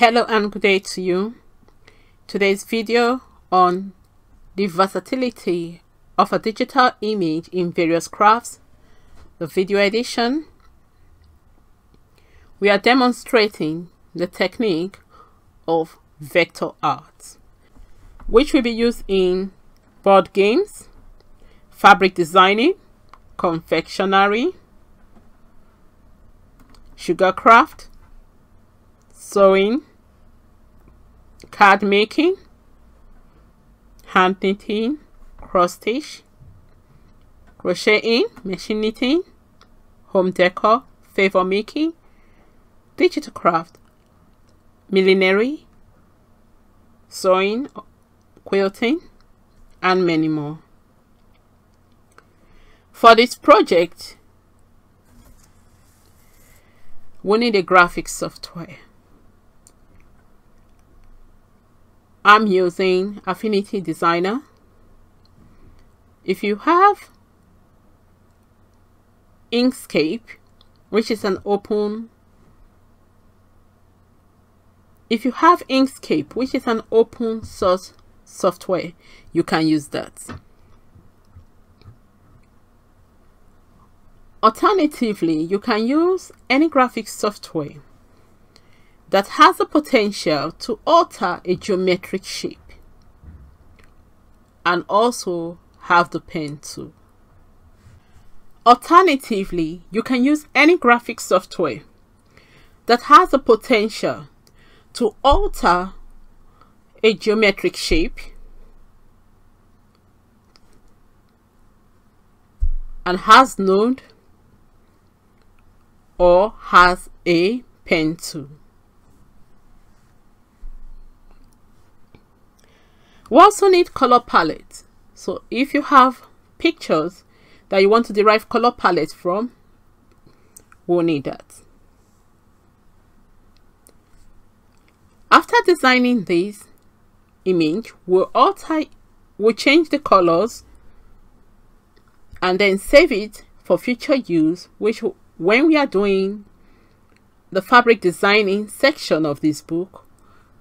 Hello and good day to you. Today's video on the versatility of a digital image in various crafts, the video edition. We are demonstrating the technique of vector art, which will be used in board games, fabric designing, confectionery, sugar craft, sewing, card making, hand knitting, cross stitch, crocheting, machine knitting, home decor, favor making, digital craft, millinery, sewing, quilting, and many more. For this project, we need a graphics software. I'm using Affinity Designer. If you have Inkscape, which is an open if you have Inkscape, which is an open source software, you can use that. Alternatively, you can use any graphics software that has the potential to alter a geometric shape and also have the pen tool. Alternatively, you can use any graphic software that has the potential to alter a geometric shape and has node or has a pen tool. We also need color palette. So if you have pictures that you want to derive color palette from, we'll need that. After designing this image, we'll alter, we'll change the colors and then save it for future use, which when we are doing the fabric designing section of this book,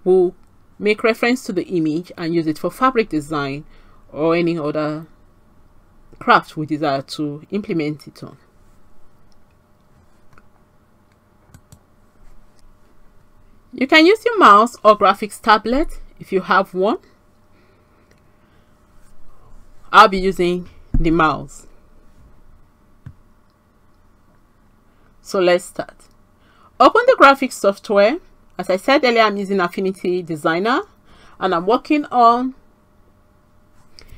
we'll make reference to the image and use it for fabric design or any other craft we desire to implement it on. You can use your mouse or graphics tablet if you have one. I'll be using the mouse. So let's start. Open the graphics software. As I said earlier, I'm using Affinity Designer and I'm working on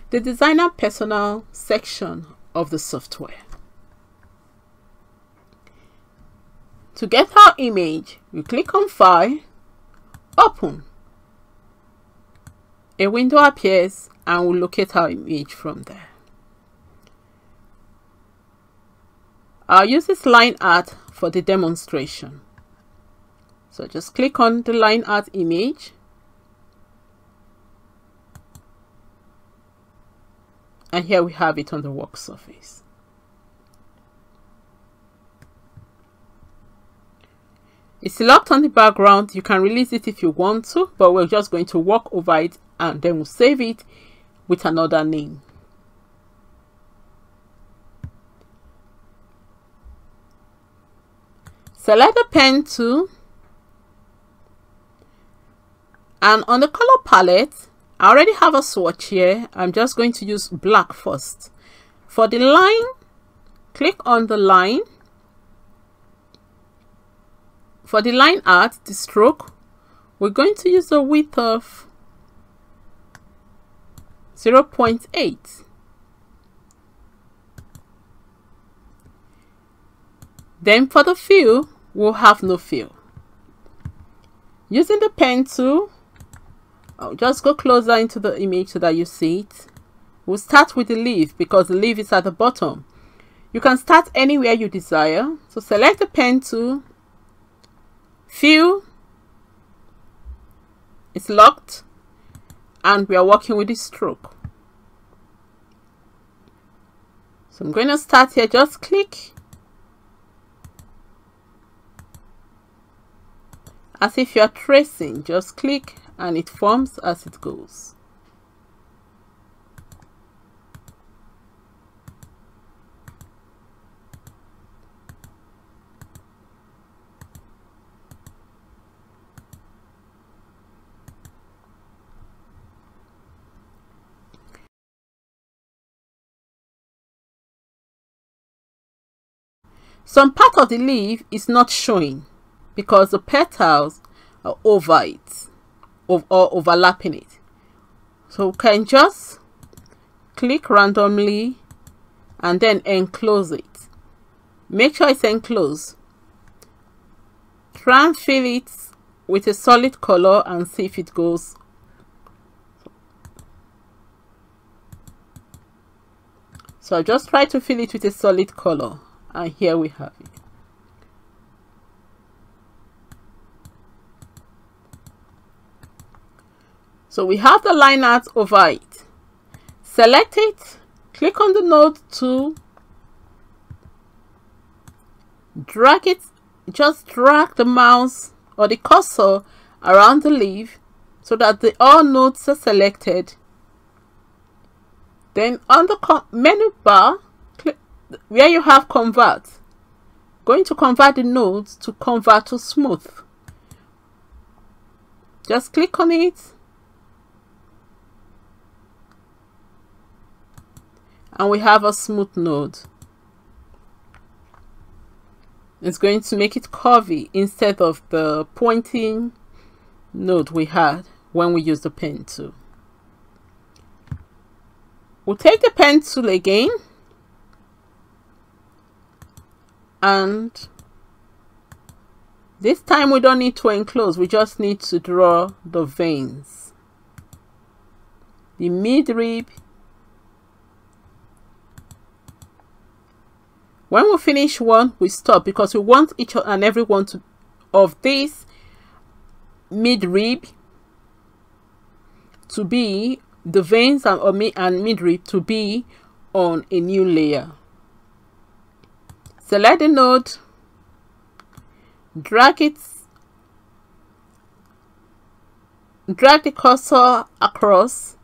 the Designer Persona section of the software. To get our image, we click on File, Open. A window appears and we'll locate our image from there. I'll use this line art for the demonstration. So just click on the line art image. And here we have it on the work surface. It's locked on the background. You can release it if you want to, but we're just going to walk over it and then we'll save it with another name. select the pen tool and on the color palette I already have a swatch here. I'm just going to use black first. For the line click on the line. For the line art the stroke we're going to use a width of 0.8 Then for the fill, we'll have no fill. Using the pen tool, I'll just go closer into the image so that you see it. We'll start with the leaf because the leaf is at the bottom. You can start anywhere you desire. So select the pen tool, fill, it's locked, and we are working with the stroke. So I'm going to start here, just click as if you're tracing just click and it forms as it goes. Some part of the leaf is not showing because the petals are over it or overlapping it. So we can just click randomly and then enclose it. Make sure it's enclosed. Try and fill it with a solid color and see if it goes so I just try to fill it with a solid color and here we have it so we have the line art over it. Select it. Click on the node to drag it. Just drag the mouse or the cursor around the leaf so that the all nodes are selected. Then on the menu bar where you have convert, going to convert the nodes to convert to smooth. Just click on it. And we have a smooth node. It's going to make it curvy instead of the pointing node we had when we use the pen tool. We'll take the pen tool again and this time we don't need to enclose we just need to draw the veins the midrib when we finish one we stop because we want each and every one to of this midrib to be the veins and, and midrib to be on a new layer. Select the node drag it drag the cursor across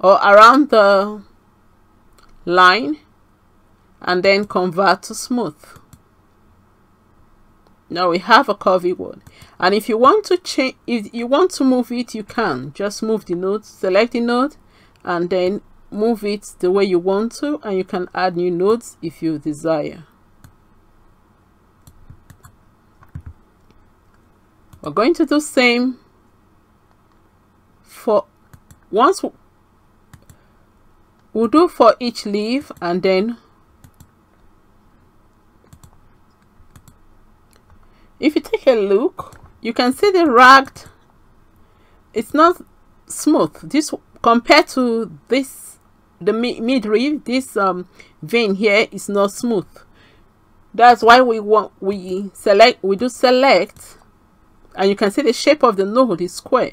or around the line and then convert to smooth. Now we have a curvy one and if you want to change if you want to move it you can. Just move the node select the node and then move it the way you want to and you can add new nodes if you desire. We're going to do same for once we'll do for each leaf and then if you take a look you can see the ragged it's not smooth. This compared to this the midrib this um, vein here is not smooth. That's why we want we select we do select and you can see the shape of the node is square.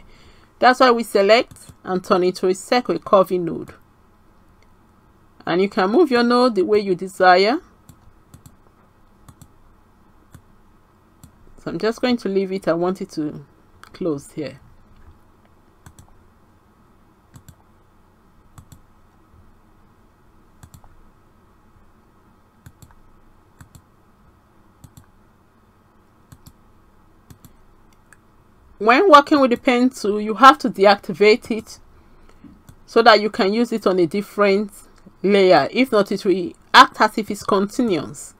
That's why we select and turn it to a circle a curvy node. And you can move your node the way you desire so I'm just going to leave it. I want it to close here. When working with the pen tool you have to deactivate it so that you can use it on a different layer. If not it will act as if it's continuous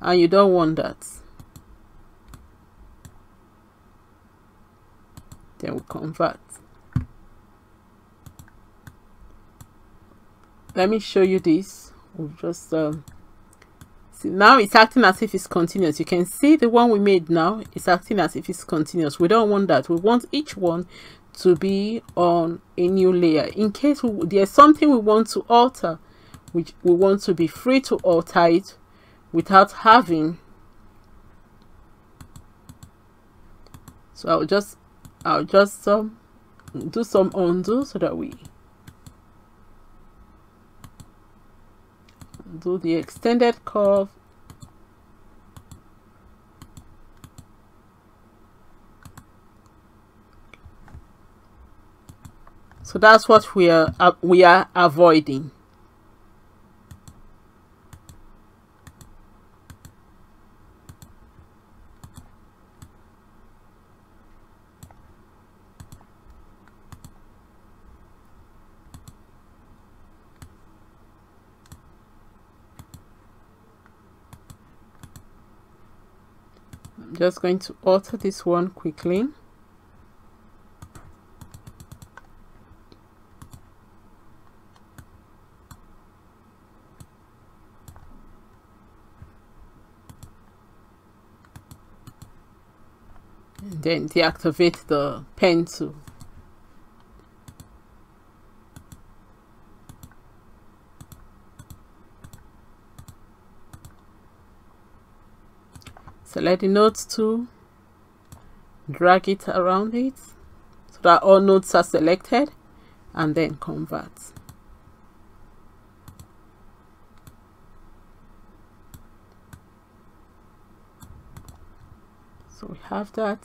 and you don't want that then we convert let me show you this we'll just um, See, now it's acting as if it's continuous. You can see the one we made now is acting as if it's continuous. We don't want that. We want each one to be on a new layer. In case we, there's something we want to alter, which we want to be free to alter it without having. So I'll just, I'll just um, do some undo so that we do the extended curve. So that's what we are uh, we are avoiding. Just going to alter this one quickly. And then deactivate the pen tool. Select the nodes tool drag it around it so that all nodes are selected and then convert. So we have that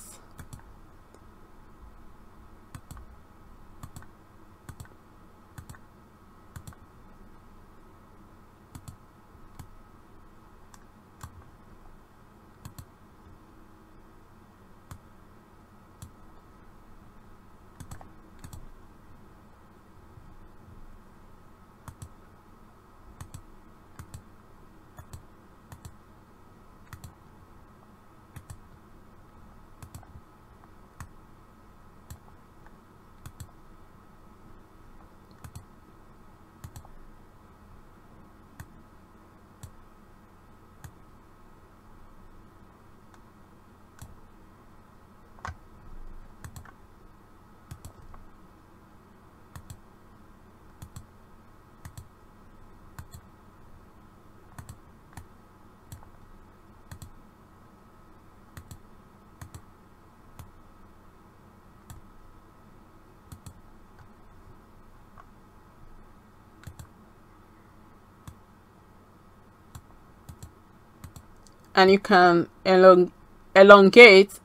and you can elong elongate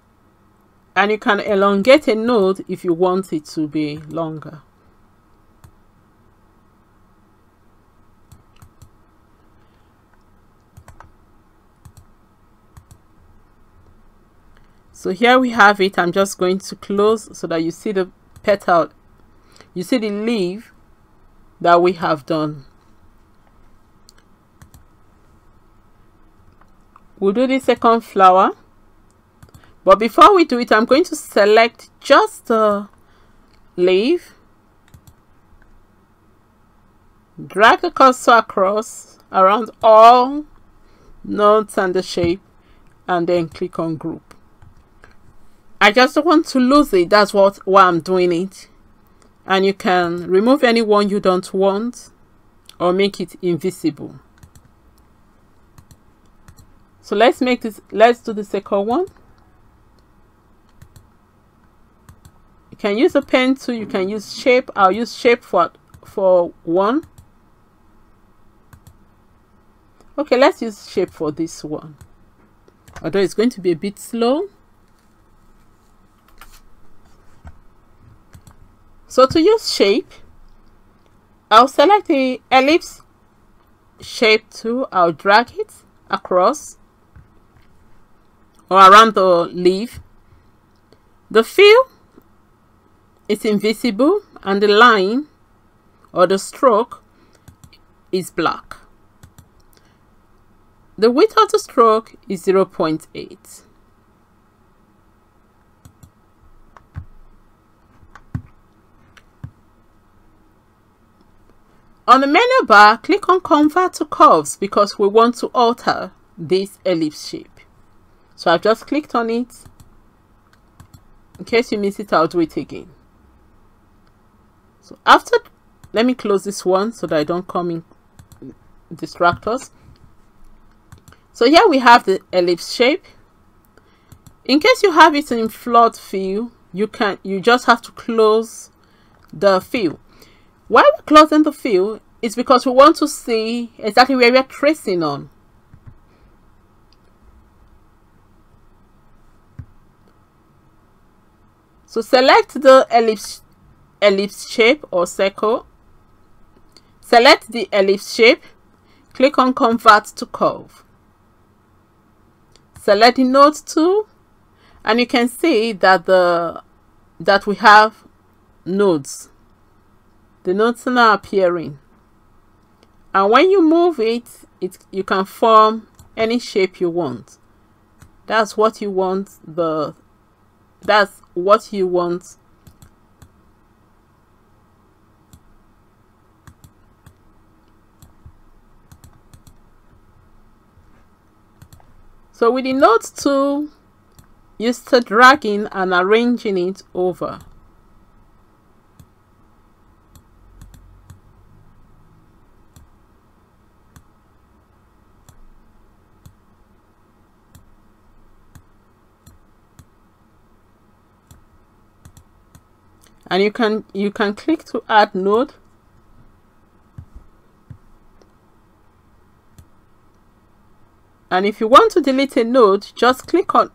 and you can elongate a node if you want it to be longer. So here we have it. I'm just going to close so that you see the petal, you see the leaf that we have done. We'll do the second flower. But before we do it i'm going to select just the leaf. Drag the cursor across around all nodes and the shape and then click on group. I just don't want to lose it. That's what why i'm doing it. And you can remove any one you don't want or make it invisible so let's make this, let's do the second one. You can use a pen tool, you can use shape. I'll use shape for, for one. Okay, let's use shape for this one. Although it's going to be a bit slow. So to use shape, I'll select the ellipse shape tool. I'll drag it across or around the leaf. The fill is invisible and the line or the stroke is black. The width of the stroke is 0 0.8. On the menu bar, click on Convert to Curves because we want to alter this ellipse shape. So I've just clicked on it. In case you miss it, I'll do it again. So after, let me close this one so that I don't come in mm, distractors. So here we have the ellipse shape. In case you have it in flood fill, you can you just have to close the fill. Why we're closing the fill is because we want to see exactly where we're tracing on. So select the ellipse, ellipse shape or circle. Select the ellipse shape. Click on convert to curve. Select the node tool and you can see that the that we have nodes. The nodes are now appearing. And when you move it, it you can form any shape you want. That's what you want the that's what you want So with the node tool, you start dragging and arranging it over. And you can you can click to add node. And if you want to delete a node just click on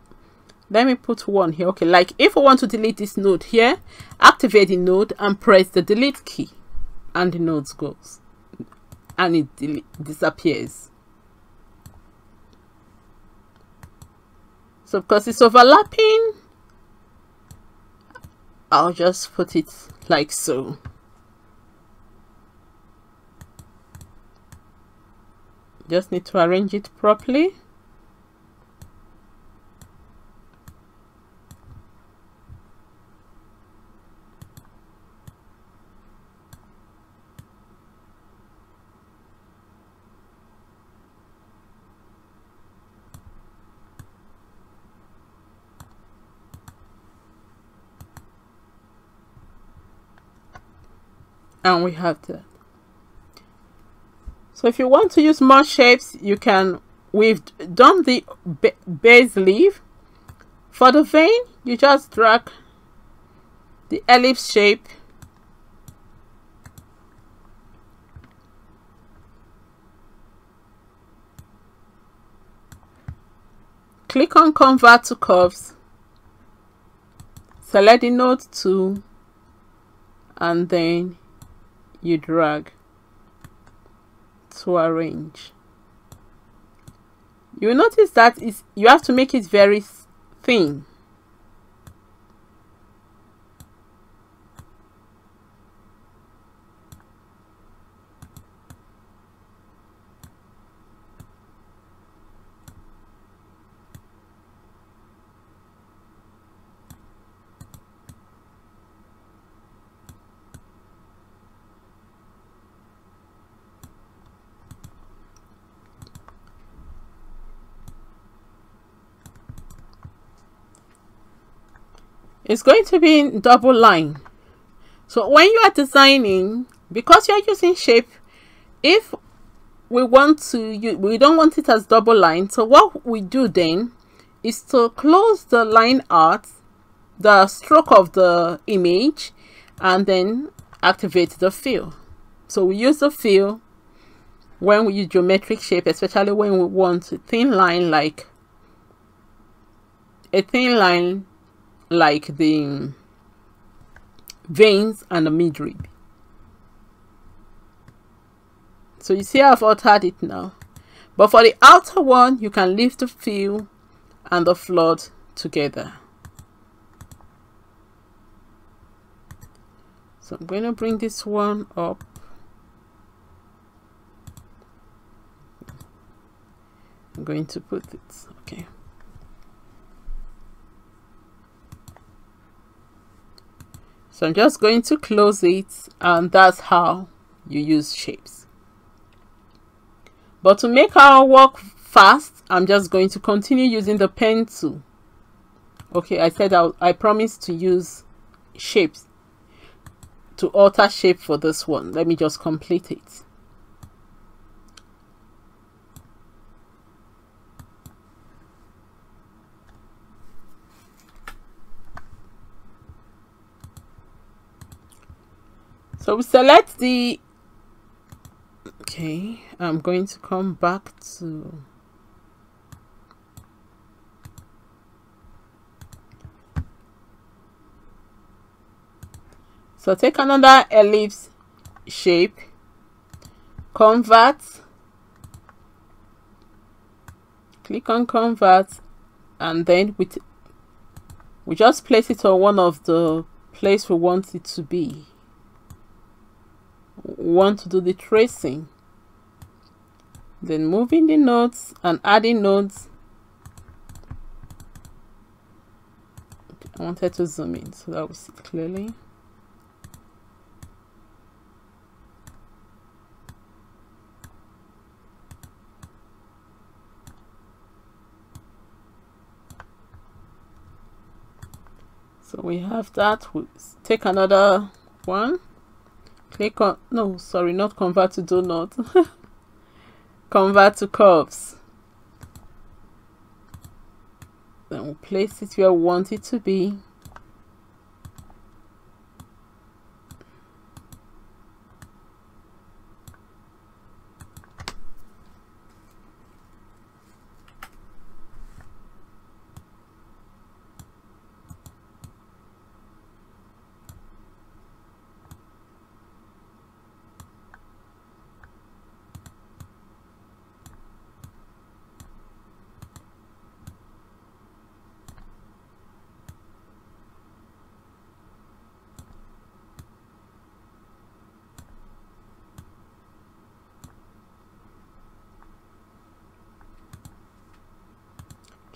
let me put one here. Okay like if I want to delete this node here activate the node and press the delete key. And the node goes. And it disappears. So because it's overlapping I'll just put it like so. Just need to arrange it properly. And we have that so if you want to use more shapes you can we've done the base leaf. For the vein you just drag the ellipse shape. Click on convert to curves. Select the node tool and then you drag to arrange you will notice that is you have to make it very thin it's going to be in double line. So when you are designing because you're using shape if we want to you we don't want it as double line so what we do then is to close the line art the stroke of the image and then activate the fill. So we use the fill when we use geometric shape especially when we want a thin line like a thin line like the veins and the midrib. So you see I've altered it now. But for the outer one, you can leave the fill and the flood together. So I'm going to bring this one up. I'm going to put it, okay. So I'm just going to close it and that's how you use shapes. But to make our work fast, I'm just going to continue using the pen tool. Okay, I said I'll, I promised to use shapes to alter shape for this one. Let me just complete it. So we select the, okay, I'm going to come back to, so take another ellipse shape. Convert. Click on convert and then we, we just place it on one of the place we want it to be want to do the tracing then moving the nodes and adding nodes I wanted to zoom in so that we see clearly. So we have that. We'll take another one click on no sorry not convert to donut. Convert to curves then we'll place it where we want it to be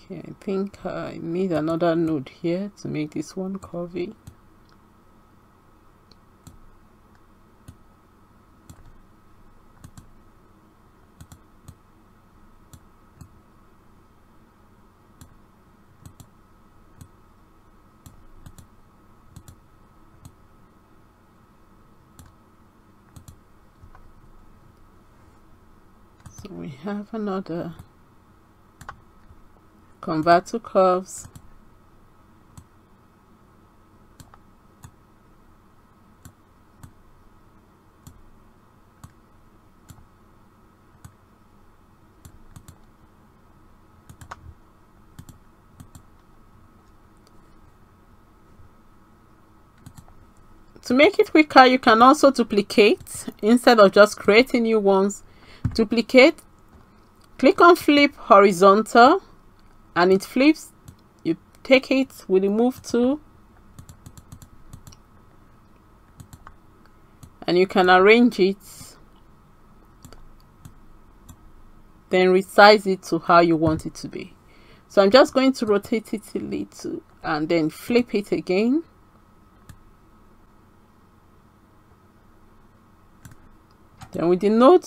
okay I think I made another node here to make this one curvy. So we have another convert to curves To make it quicker, you can also duplicate instead of just creating new ones. Duplicate, click on flip horizontal and it flips. You take it. With the move tool and you can arrange it. Then resize it to how you want it to be. So I'm just going to rotate it a little and then flip it again. Then with the node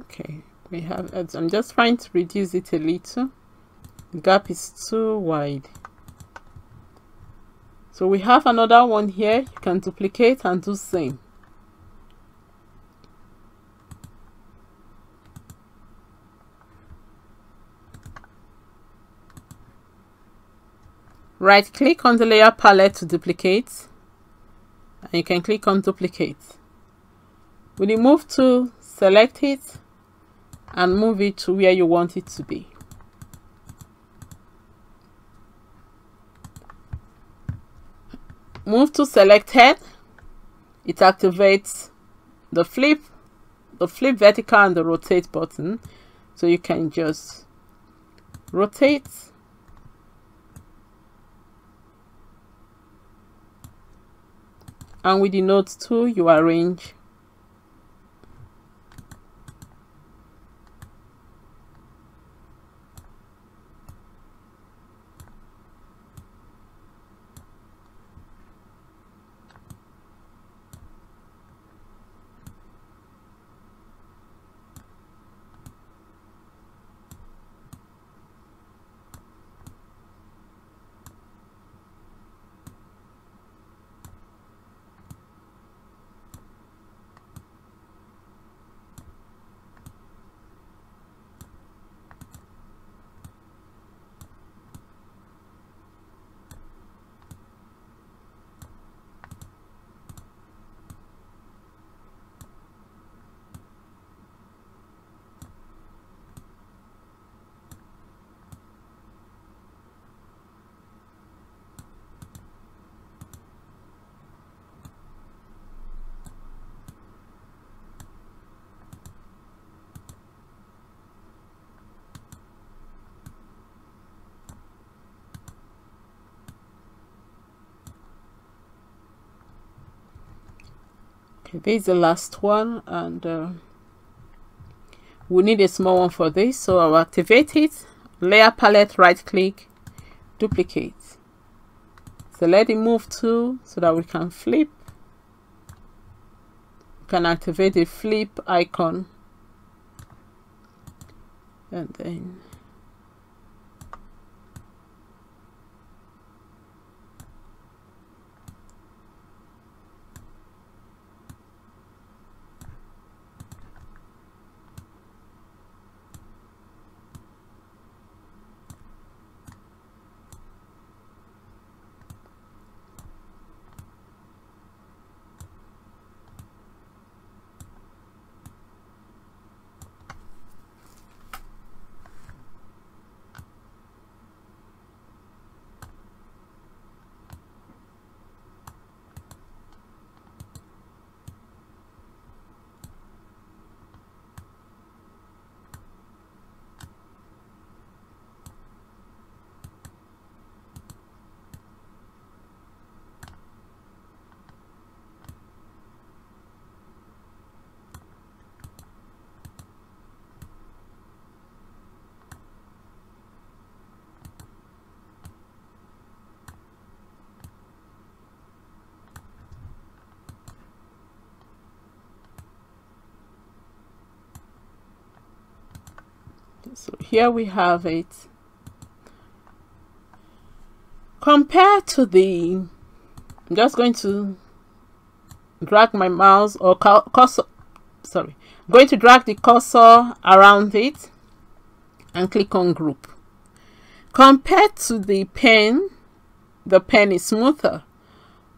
okay we have uh, i'm just trying to reduce it a little. The gap is too wide. So we have another one here. You can duplicate and do same. Right click on the layer palette to duplicate. And you can click on duplicate. When you move to select it and move it to where you want it to be. Move to selected. It activates the flip, the flip vertical and the rotate button. So you can just rotate and with the node tool you arrange this is the last one and uh, we need a small one for this so I'll activate it. Layer palette right click duplicate. So let it move to so that we can flip. We can activate the flip icon. And then so here we have it. Compared to the I'm just going to drag my mouse or cursor sorry I'm going to drag the cursor around it and click on group. Compared to the pen the pen is smoother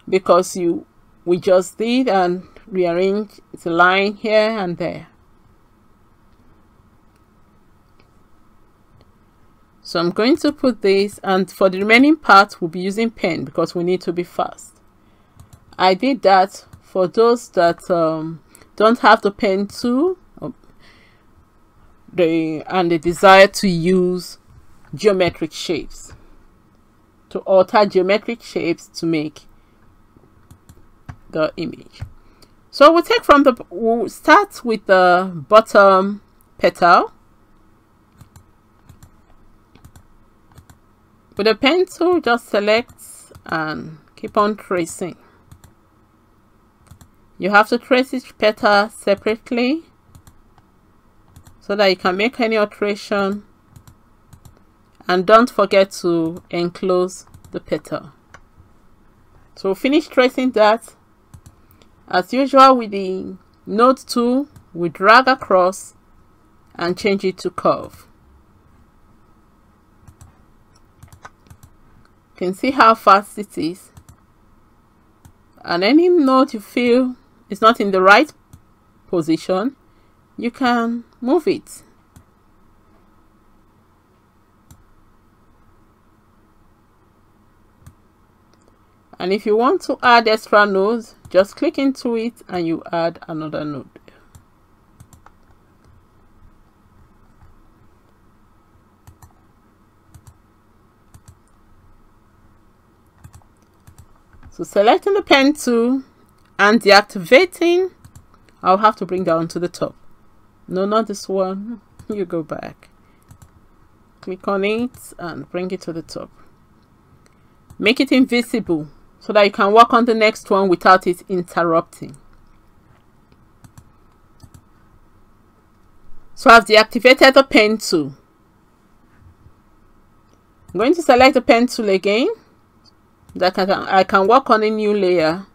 because you we just did and rearrange the line here and there So I'm going to put this and for the remaining part we'll be using pen because we need to be fast. I did that for those that um, don't have the pen tool um, they, and they desire to use geometric shapes to alter geometric shapes to make the image. So we'll take from the, we'll start with the bottom petal With a pencil, just select and keep on tracing. You have to trace each petal separately so that you can make any alteration and don't forget to enclose the petal. So finish tracing that. As usual with the node tool, we drag across and change it to curve. You can see how fast it is. And any node you feel is not in the right position, you can move it. And if you want to add extra nodes, just click into it and you add another node. So selecting the pen tool and deactivating, I'll have to bring down to the top. No, not this one. You go back. Click on it and bring it to the top. Make it invisible so that you can work on the next one without it interrupting. So I've deactivated the pen tool. I'm going to select the pen tool again that I can, I can work on a new layer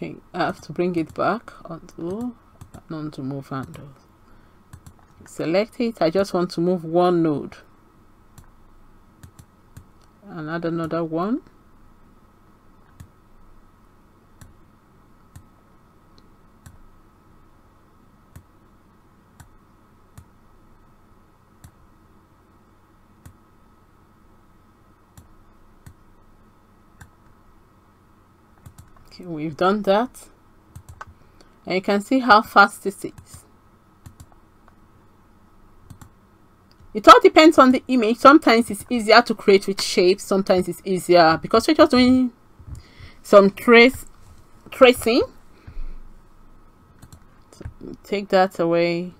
okay I have to bring it back onto onto move handles. Select it. I just want to move one node. And add another one we've done that. And you can see how fast this is. It all depends on the image. Sometimes it's easier to create with shapes. Sometimes it's easier because we're just doing some trace tracing. So take that away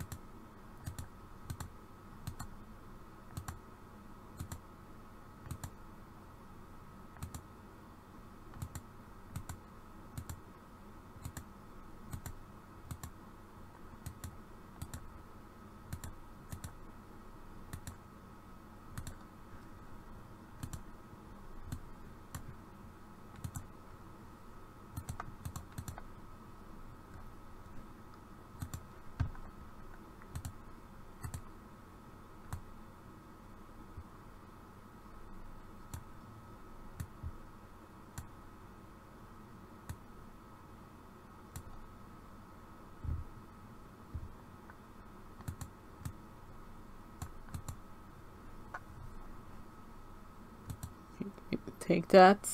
take that.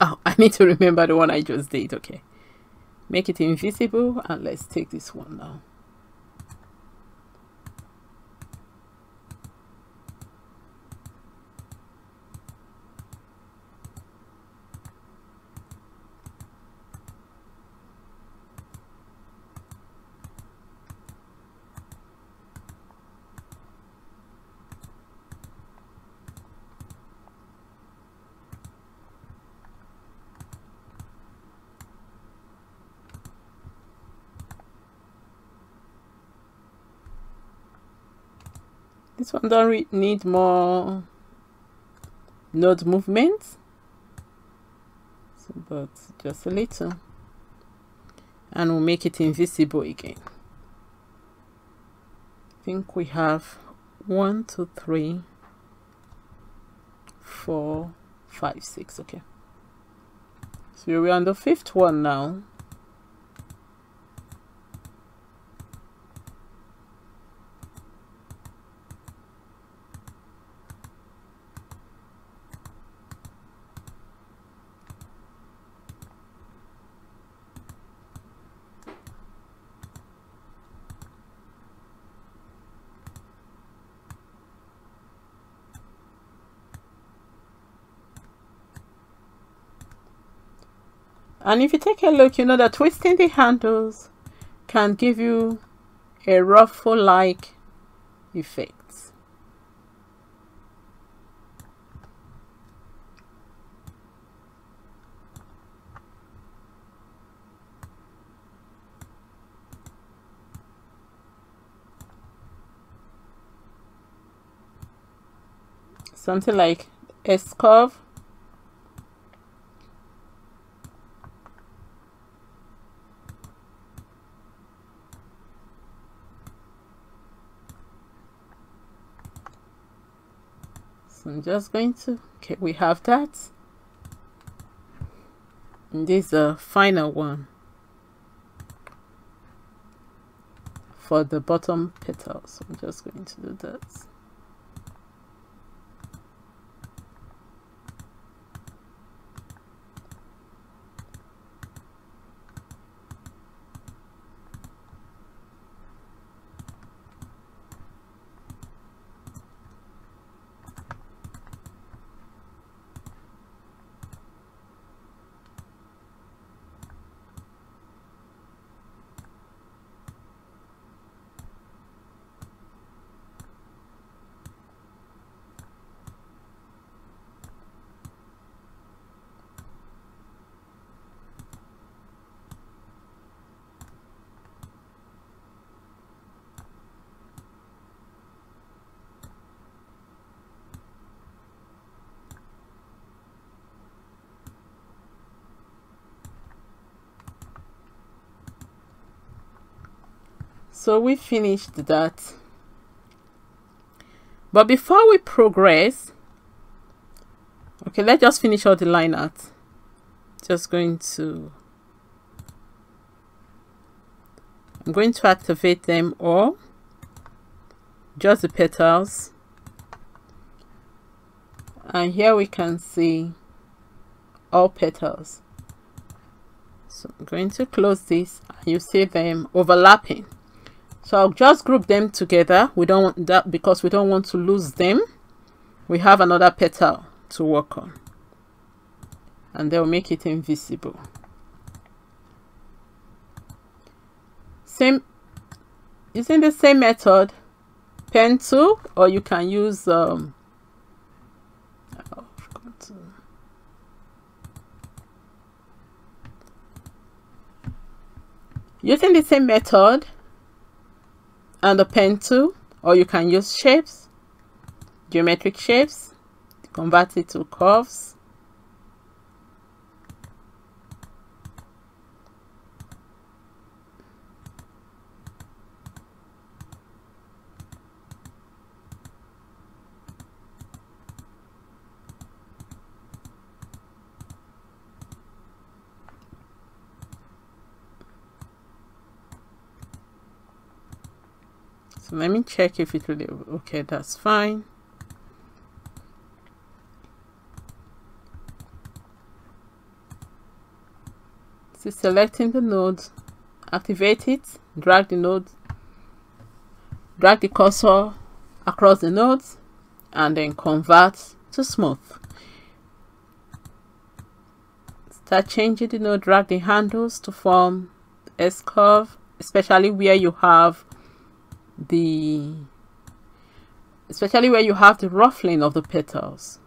Oh I need to remember the one I just did okay. Make it invisible and let's take this one now this one don't need more node movement. So, but just a little. And we'll make it invisible again. I think we have one two three four five six. Okay. So we're on the fifth one now and if you take a look you know that twisting the handles can give you a ruffle like effect. Something like S curve so I'm just going to okay we have that. And this is the final one. For the bottom petals so I'm just going to do that so we finished that. But before we progress okay let's just finish all the line art. Just going to I'm going to activate them all. Just the petals. And here we can see all petals. So I'm going to close this and you see them overlapping so I'll just group them together. We don't want that because we don't want to lose them. We have another petal to work on. And they'll make it invisible. Same using the same method? Pen tool? Or you can use um, using the same method and the pen tool or you can use shapes geometric shapes convert it to curves so let me check if it really okay that's fine. So selecting the node activate it drag the node drag the cursor across the nodes and then convert to smooth. Start changing the node drag the handles to form S curve especially where you have the especially where you have the ruffling of the petals.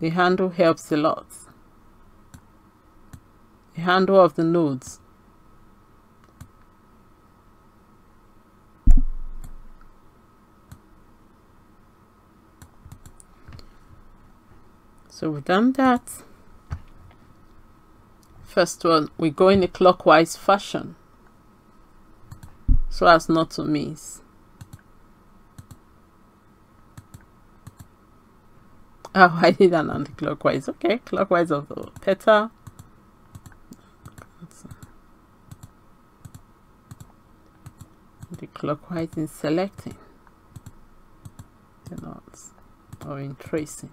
The handle helps a lot. The handle of the nodes. So we've done that. First one we go in a clockwise fashion so as not to miss. Oh, I did an anti-clockwise. Okay, clockwise of the petal. The clockwise in selecting the knots or in tracing.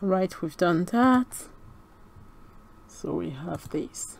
Right we've done that. So we have this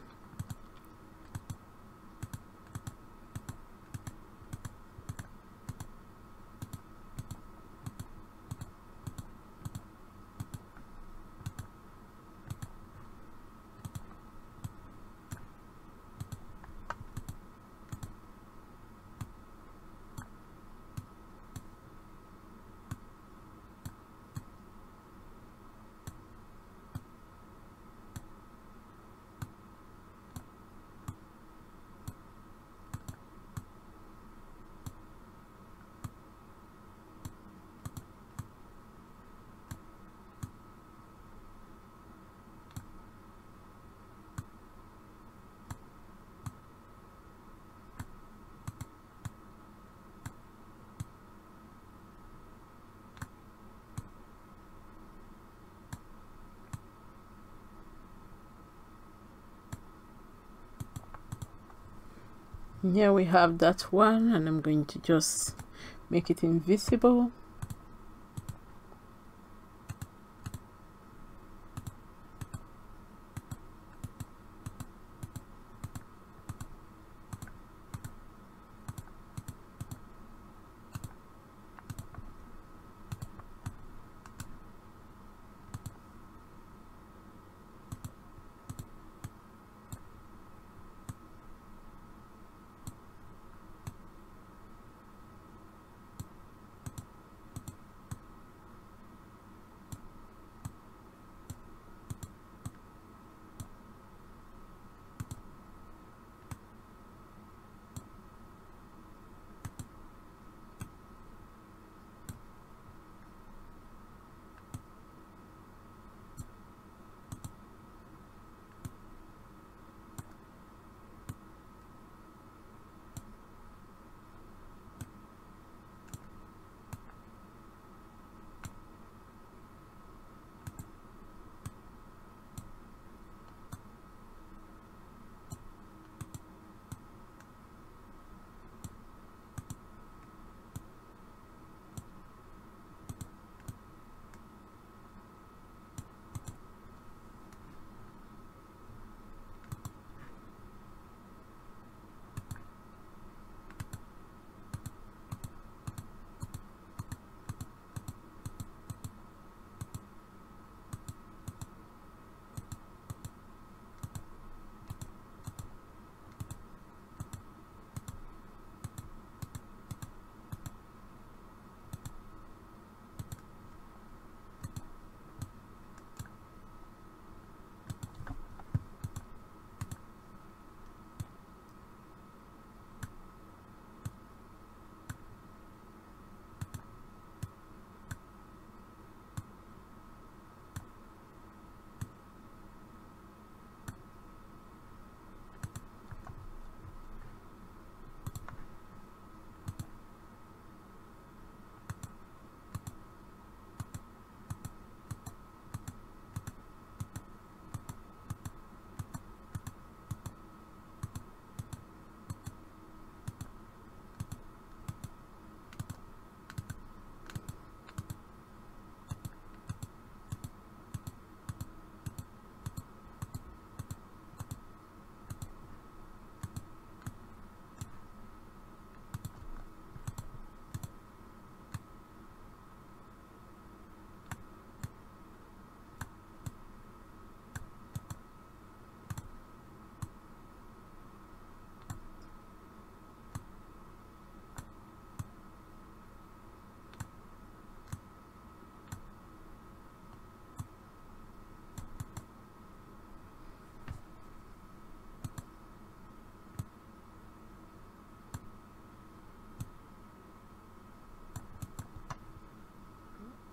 here we have that one and I'm going to just make it invisible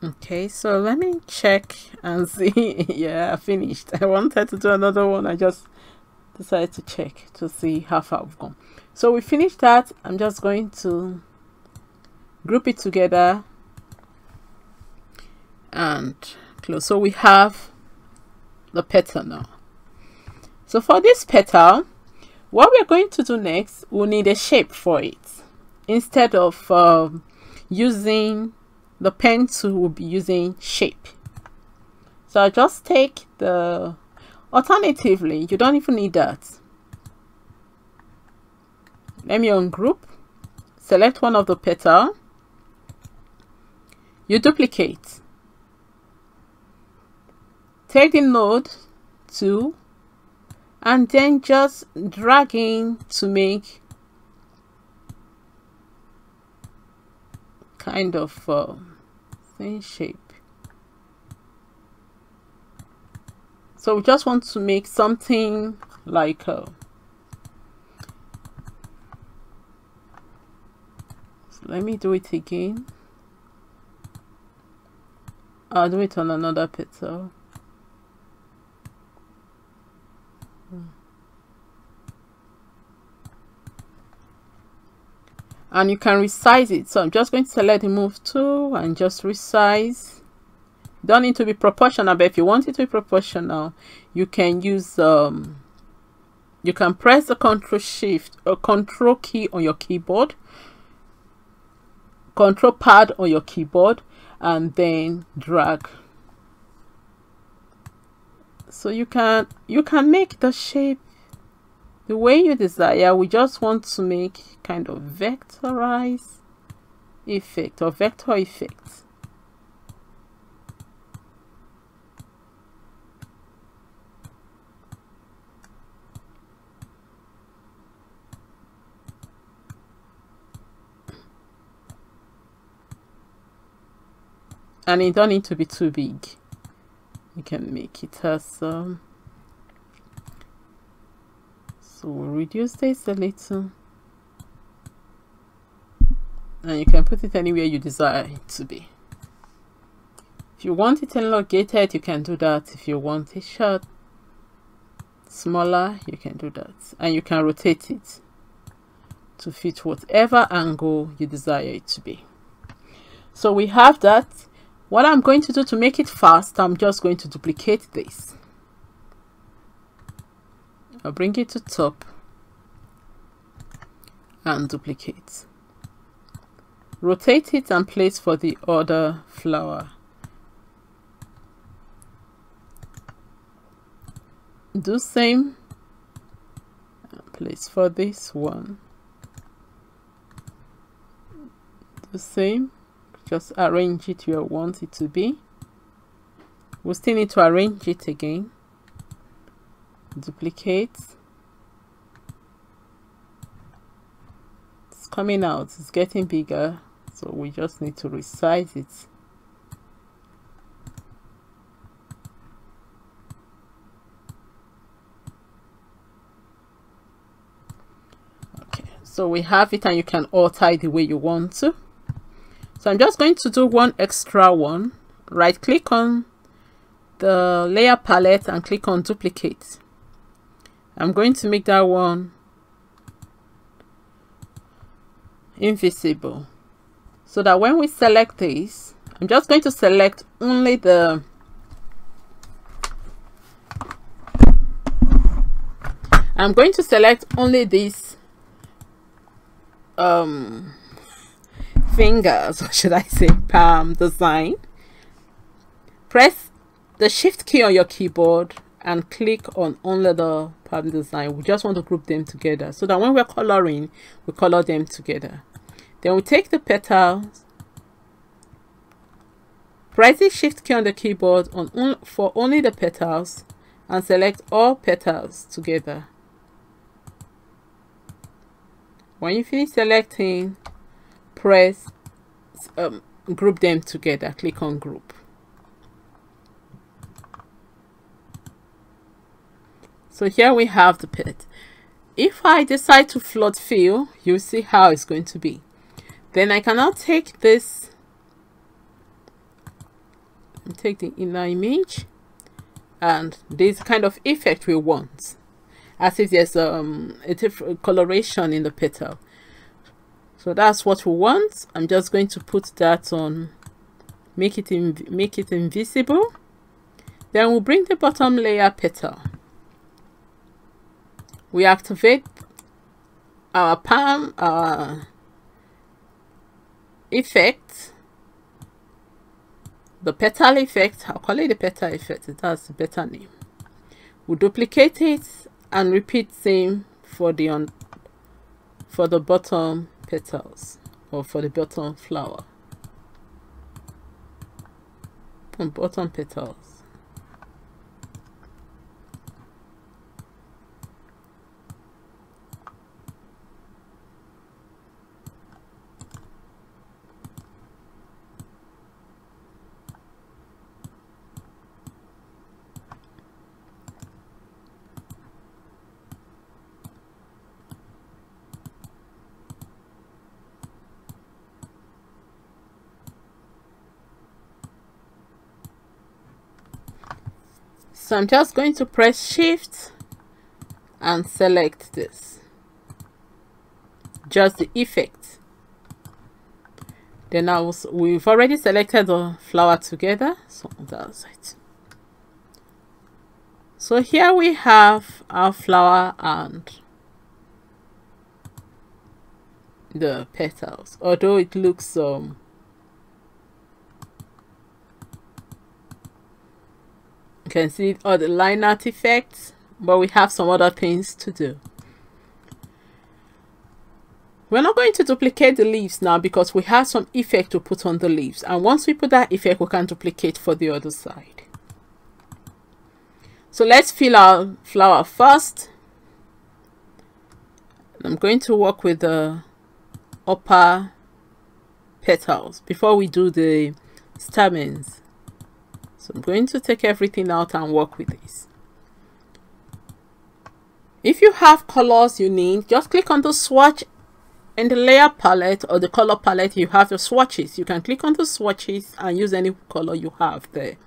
okay so let me check and see. Yeah i finished. I wanted to do another one. I just decided to check to see how far we've gone. So we finished that. I'm just going to group it together and close. So we have the petal now. So for this petal what we're going to do next we'll need a shape for it. Instead of um, using the pen tool will be using shape. So i just take the alternatively you don't even need that. Let me ungroup select one of the petal you duplicate. Take the node to and then just dragging to make kind of uh, same shape. So we just want to make something like a uh, so let me do it again. I'll do it on another petal and you can resize it. So i'm just going to select the move tool and just resize. Don't need to be proportional but if you want it to be proportional you can use um you can press the control shift or control key on your keyboard control pad on your keyboard and then drag. So you can you can make the shape the way you desire we just want to make kind of vectorize effect or vector effect. And it don't need to be too big. You can make it as um, so we'll reduce this a little. And you can put it anywhere you desire it to be. If you want it elongated you can do that. If you want it short smaller you can do that. And you can rotate it to fit whatever angle you desire it to be. So we have that. What i'm going to do to make it fast i'm just going to duplicate this I'll bring it to top and duplicate. Rotate it and place for the other flower. Do same. and Place for this one. The same. Just arrange it where you want it to be. We still need to arrange it again duplicate it's coming out. It's getting bigger. So we just need to resize it. Okay. So we have it and you can alter it the way you want to. So i'm just going to do one extra one. Right click on the layer palette and click on duplicate I'm going to make that one invisible. So that when we select this I'm just going to select only the I'm going to select only these um fingers or should I say palm design. Press the shift key on your keyboard and click on only the palm design. We just want to group them together so that when we're coloring we color them together. Then we take the petals. Press the shift key on the keyboard on for only the petals and select all petals together. When you finish selecting press um, group them together. Click on group So here we have the pit. If I decide to flood fill, you see how it's going to be. Then I can now take this. Take the inner image. And this kind of effect we want. As if there's um, a different coloration in the petal so that's what we want. I'm just going to put that on. Make it in make it invisible. Then we'll bring the bottom layer petal we activate our palm uh, effect. The petal effect i'll call it the petal effect that's a better name. We'll duplicate it and repeat same for the on for the bottom petals or for the bottom flower. And bottom petals so I'm just going to press shift and select this. Just the effect. Then I was we've already selected the flower together. So that's it. So here we have our flower and the petals. Although it looks um You can see all the line art effects, but we have some other things to do. We're not going to duplicate the leaves now because we have some effect to put on the leaves. And once we put that effect, we can duplicate for the other side. So let's fill our flower first. I'm going to work with the upper petals before we do the stamens. So I'm going to take everything out and work with this. If you have colors you need, just click on the swatch in the layer palette or the color palette you have your swatches. You can click on the swatches and use any color you have there.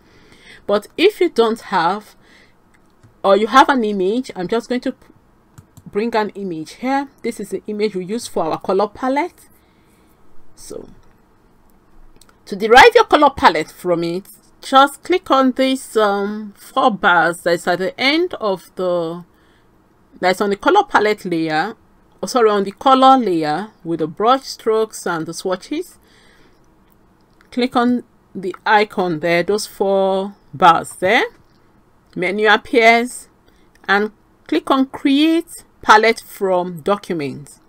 But if you don't have or you have an image, I'm just going to bring an image here. This is the image we use for our color palette. So to derive your color palette from it, just click on these um, four bars that's at the end of the that's on the color palette layer oh, sorry on the color layer with the brush strokes and the swatches. Click on the icon there those four bars there. Menu appears and click on create palette from documents.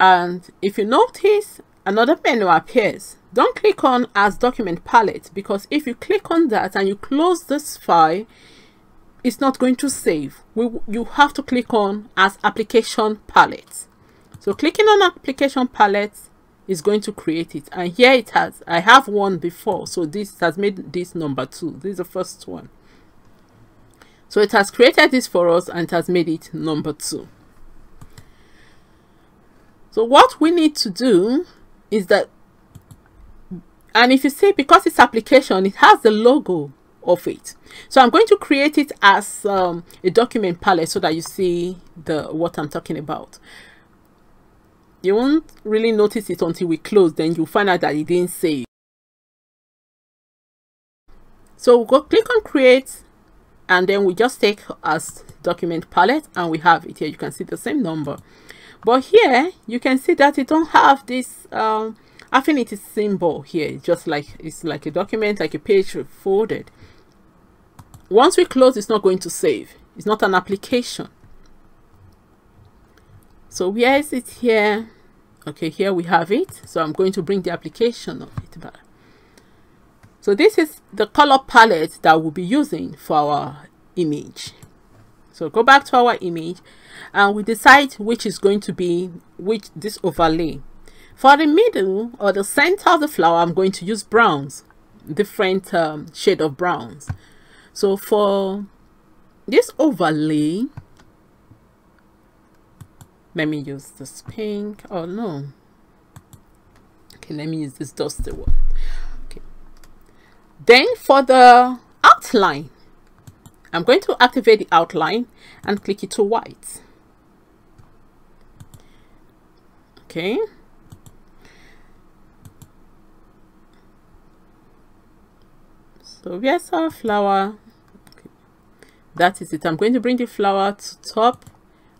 And if you notice another menu appears. Don't click on as document palette because if you click on that and you close this file it's not going to save. We, you have to click on as application palette. So clicking on application palette is going to create it. And here it has i have one before. So this has made this number two. This is the first one. So it has created this for us and it has made it number two. So what we need to do is that and if you see because it's application it has the logo of it. So i'm going to create it as um, a document palette so that you see the what i'm talking about. You won't really notice it until we close then you'll find out that it didn't save so we'll go click on create and then we just take as document palette and we have it here. You can see the same number but here you can see that it don't have this um, affinity symbol here. Just like it's like a document like a page folded. Once we close it's not going to save. It's not an application. So where is it here? Okay here we have it. So i'm going to bring the application of it back. So this is the color palette that we'll be using for our image. So go back to our image and we decide which is going to be which this overlay for the middle or the center of the flower, I'm going to use browns, different um, shade of browns. So for this overlay, let me use this pink. Oh no. Okay, let me use this dusty one. Okay. Then for the outline, I'm going to activate the outline and click it to white. Okay. So here's our flower. Okay. That is it. I'm going to bring the flower to top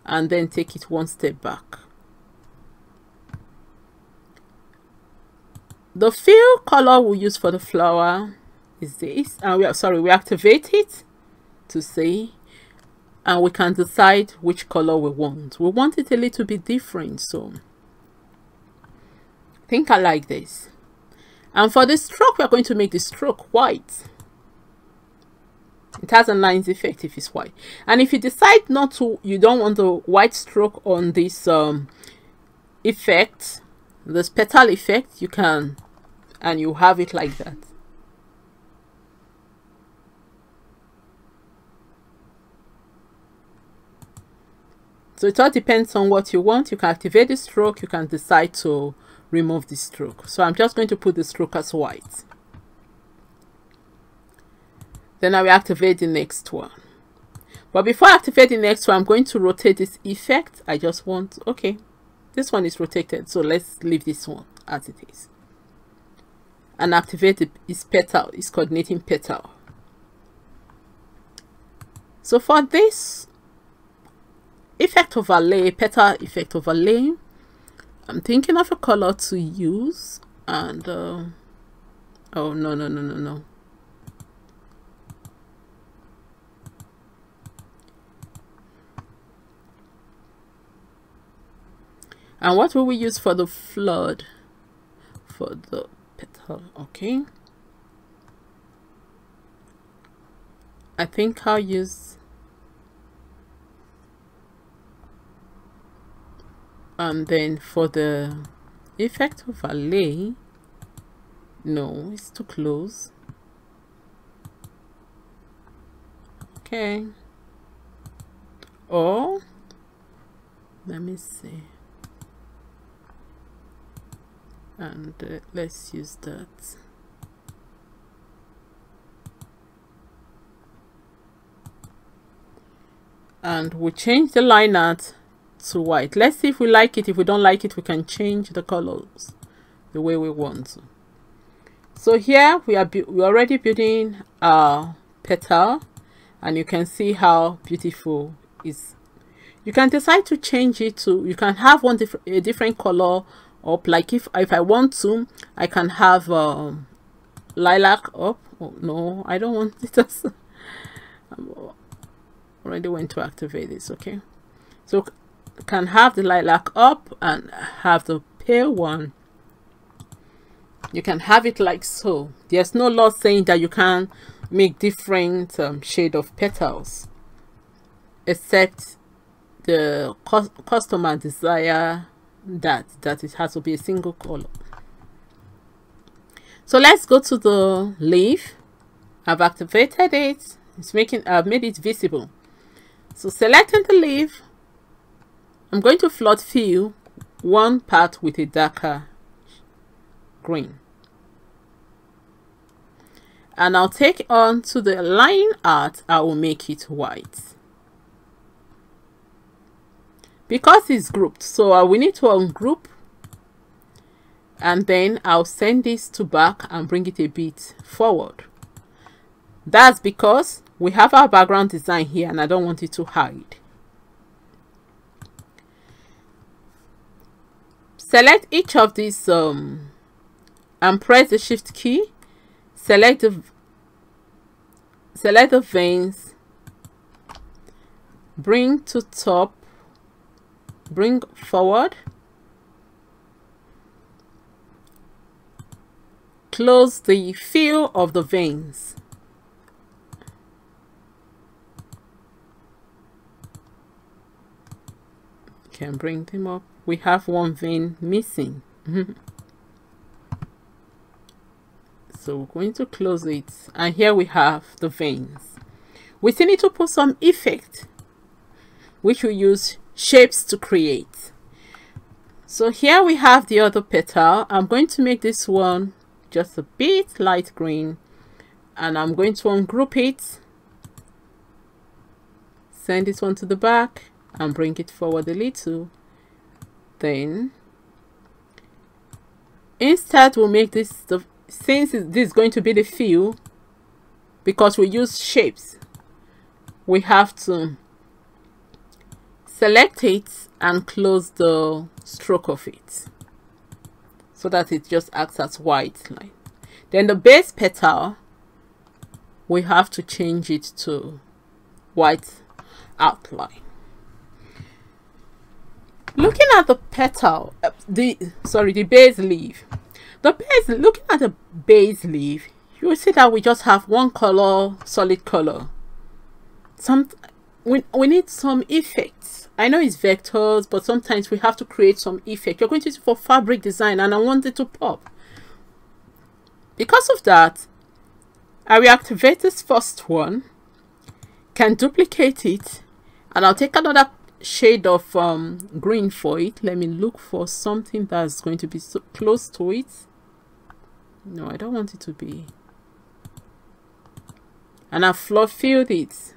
and then take it one step back. The fill color we use for the flower is this. And we are sorry, we activate it to see and we can decide which color we want. We want it a little bit different, so think I like this. And for the stroke, we're going to make the stroke white. It has a nice effect if it's white. And if you decide not to, you don't want the white stroke on this um, effect, this petal effect, you can, and you have it like that. So it all depends on what you want. You can activate the stroke. You can decide to remove the stroke. So I'm just going to put the stroke as white. Then I will activate the next one. But before I activate the next one, I'm going to rotate this effect. I just want, okay, this one is rotated. So let's leave this one as it is. And activate the, its petal, its coordinating petal. So for this effect overlay, petal effect overlay, I'm thinking of a color to use. And, uh, oh, no, no, no, no, no. And what will we use for the flood? For the petal, okay. I think I'll use and then for the effect overlay no it's too close. Okay. Or let me see. And uh, let's use that. And we change the line art to white. Let's see if we like it. If we don't like it we can change the colors the way we want so here we are we're already building our petal and you can see how beautiful is. You can decide to change it to you can have one a different color up. Like if if i want to i can have um, lilac up. Oh, no i don't want it as already went to activate this okay? So can have the lilac up and have the pale one. You can have it like so. There's no law saying that you can make different um, shade of petals except the customer desire that that it has to be a single color. So let's go to the leaf. I've activated it. It's making i've made it visible. So selecting the leaf I'm going to flood fill one part with a darker green. And I'll take on to the line art, I will make it white. Because it's grouped, so uh, we need to ungroup and then I'll send this to back and bring it a bit forward. That's because we have our background design here and I don't want it to hide. Select each of these um, and press the shift key. Select the select the veins. Bring to top. Bring forward. Close the fill of the veins. Can bring them up we have one vein missing. So we're going to close it and here we have the veins. We still need to put some effect which we use shapes to create. So here we have the other petal. I'm going to make this one just a bit light green and I'm going to ungroup it send this one to the back and bring it forward a little instead we'll make this the since this is going to be the fill because we use shapes we have to select it and close the stroke of it so that it just acts as white line. Then the base petal we have to change it to white outline looking at the petal uh, the sorry the base leaf. The base looking at the base leaf you will see that we just have one color solid color. Some we, we need some effects. I know it's vectors but sometimes we have to create some effect. You're going to use it for fabric design and i want it to pop. Because of that i will activate this first one can duplicate it and i'll take another shade of um, green for it. Let me look for something that's going to be so close to it. No i don't want it to be. And I've flood filled it.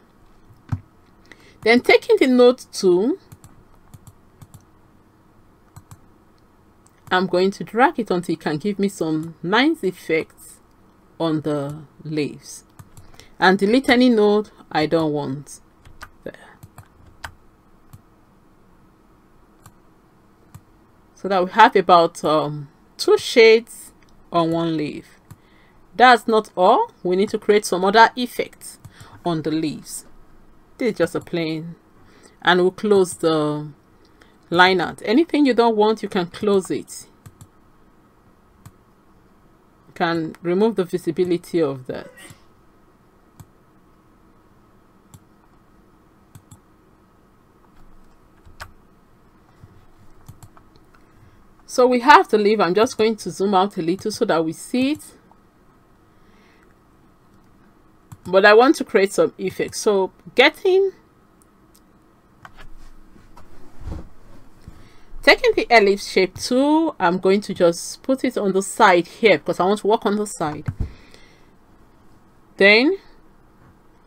Then taking the node tool I'm going to drag it until it can give me some nice effects on the leaves. And delete any node I don't want there so that we have about um, two shades on one leaf that's not all. We need to create some other effects on the leaves. This is just a plain. And we'll close the line out. Anything you don't want, you can close it. You can remove the visibility of that. So we have the leaf. I'm just going to zoom out a little so that we see it. but I want to create some effects. So getting taking the ellipse shape tool I'm going to just put it on the side here because I want to work on the side. Then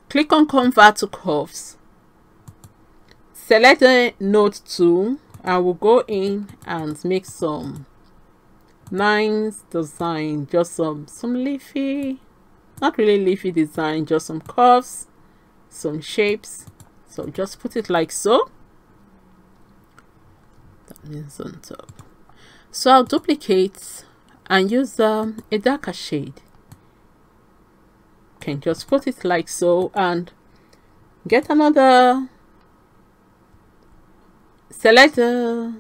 click on convert to curves. Select the node tool and we'll go in and make some nice design, just some some leafy not really leafy design just some curves some shapes. So just put it like so. That means on top. So I'll duplicate and use um, a darker shade. Can just put it like so and get another select a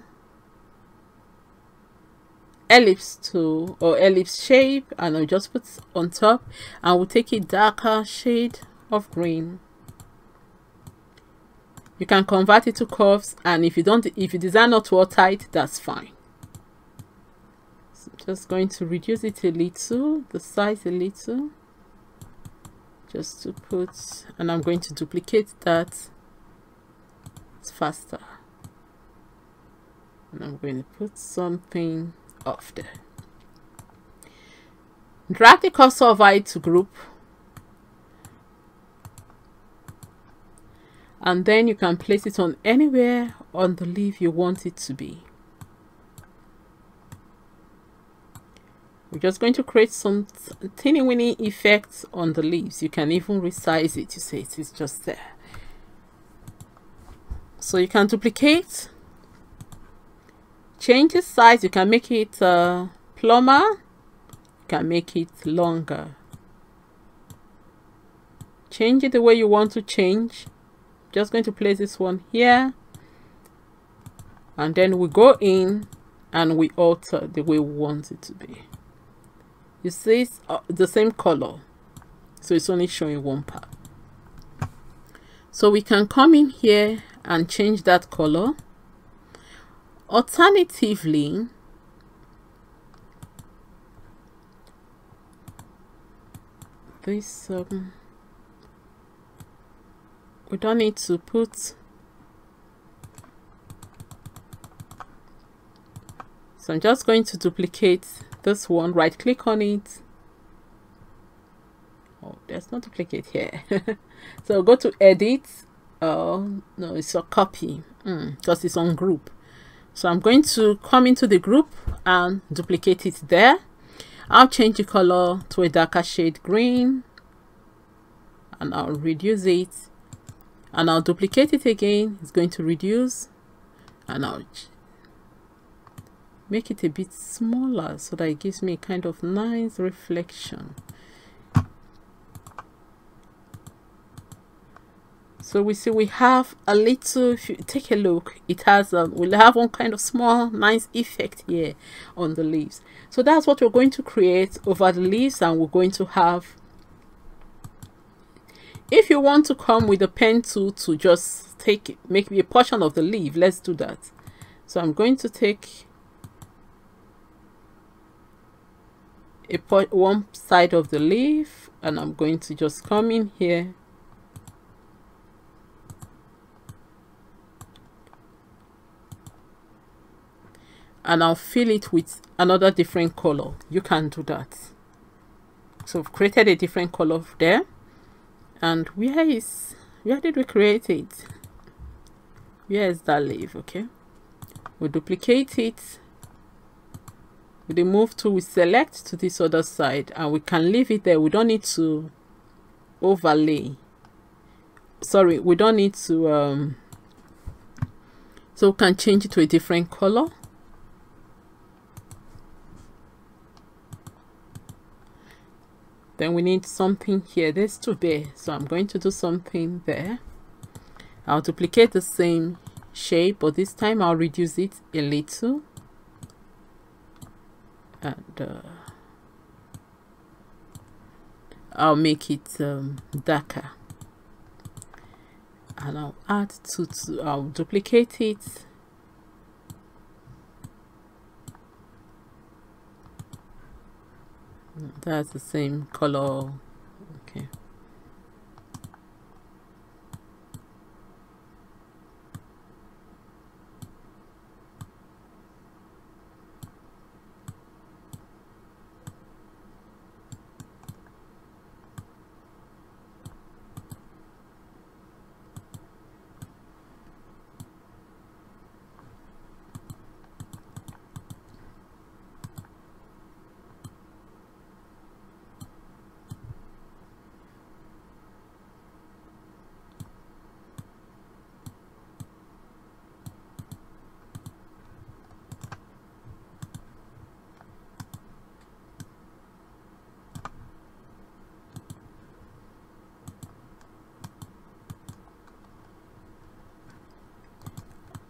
ellipse tool or ellipse shape and I'll just put on top and we'll take a darker shade of green. You can convert it to curves and if you don't if you design not watertight that's fine. So I'm just going to reduce it a little the size a little just to put and I'm going to duplicate that it's faster and I'm going to put something after. Drag the cursor over it to group. And then you can place it on anywhere on the leaf you want it to be. We're just going to create some teeny weeny effects on the leaves. You can even resize it. You say it is just there. So you can duplicate change the size you can make it uh, plumber you can make it longer. Change it the way you want to change. Just going to place this one here. And then we go in and we alter the way we want it to be. You see it's uh, the same color so it's only showing one part. So we can come in here and change that color Alternatively, this um, we don't need to put so I'm just going to duplicate this one right click on it. Oh there's no duplicate here. So go to edit. Oh no it's a copy. Because mm, it's on group so i'm going to come into the group and duplicate it there. I'll change the color to a darker shade green and i'll reduce it and i'll duplicate it again. It's going to reduce and i'll make it a bit smaller so that it gives me a kind of nice reflection so we see we have a little if you take a look. It has um we'll have one kind of small nice effect here on the leaves. So that's what we're going to create over the leaves and we're going to have. If you want to come with a pen tool to just take make me a portion of the leaf let's do that. So i'm going to take a one side of the leaf and I'm going to just come in here and I'll fill it with another different color. You can do that. So I've created a different color there. And where is where did we create it? Where is that leaf? Okay. We duplicate it. The move tool we select to this other side and we can leave it there. We don't need to overlay. Sorry we don't need to um so we can change it to a different color then we need something here. There's two there. So i'm going to do something there. I'll duplicate the same shape but this time i'll reduce it a little. And uh, I'll make it um, darker. And I'll add to, to I'll duplicate it that's the same color okay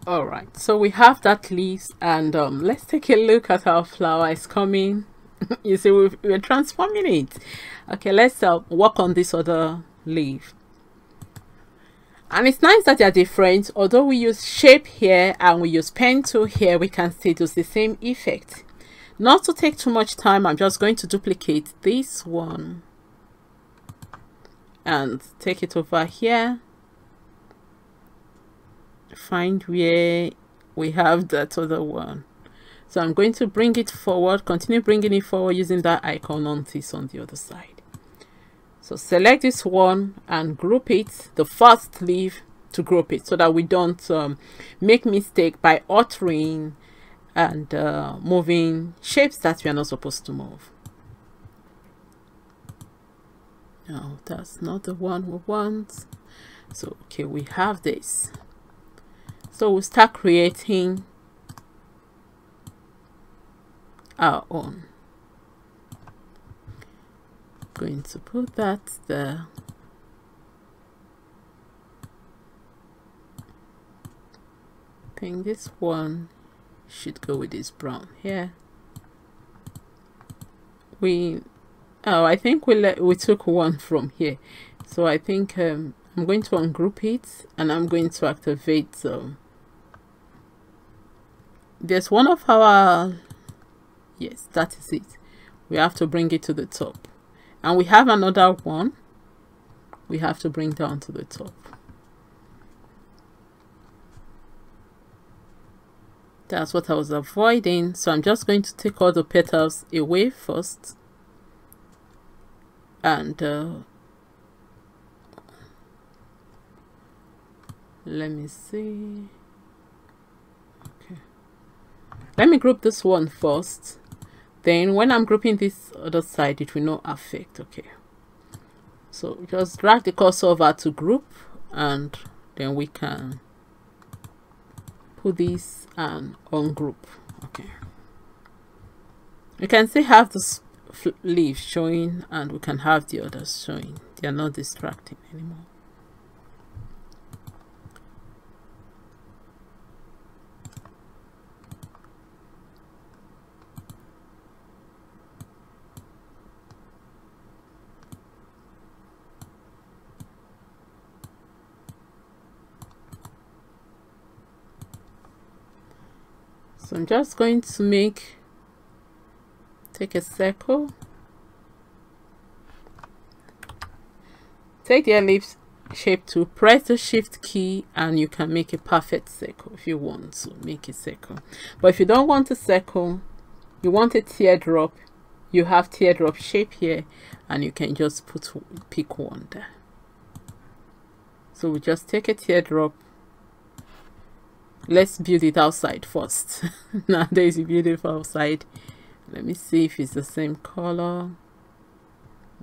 all right so we have that leaves and um, let's take a look at our flower is coming. You see we are transforming it. Okay let's uh, work on this other leaf. And it's nice that they're different. Although we use shape here and we use pen tool here we can still do the same effect. Not to take too much time i'm just going to duplicate this one. And take it over here. Find where we have that other one. So i'm going to bring it forward continue bringing it forward using that icon on this on the other side. So select this one and group it the first leaf to group it so that we don't um, make mistake by altering and uh, moving shapes that we are not supposed to move. No that's not the one we want. So okay we have this so we'll start creating our own. Going to put that there. I think this one should go with this brown here. We oh I think we let we took one from here. So I think um, I'm going to ungroup it and I'm going to activate um, there's one of our yes that is it. We have to bring it to the top. And we have another one. We have to bring down to the top. That's what I was avoiding. So I'm just going to take all the petals away first. And uh, let me see let me group this one first. Then when I'm grouping this other side it will not affect okay. So just drag the cursor over to group and then we can put this and ungroup okay. You can see have this leaf showing and we can have the others showing. They are not distracting anymore I'm just going to make take a circle. Take the ellipse shape to press the shift key and you can make a perfect circle if you want to make a circle. But if you don't want a circle you want a teardrop you have teardrop shape here and you can just put pick one there. So we just take a teardrop let's build it outside first. Nowadays you build it outside. Let me see if it's the same color.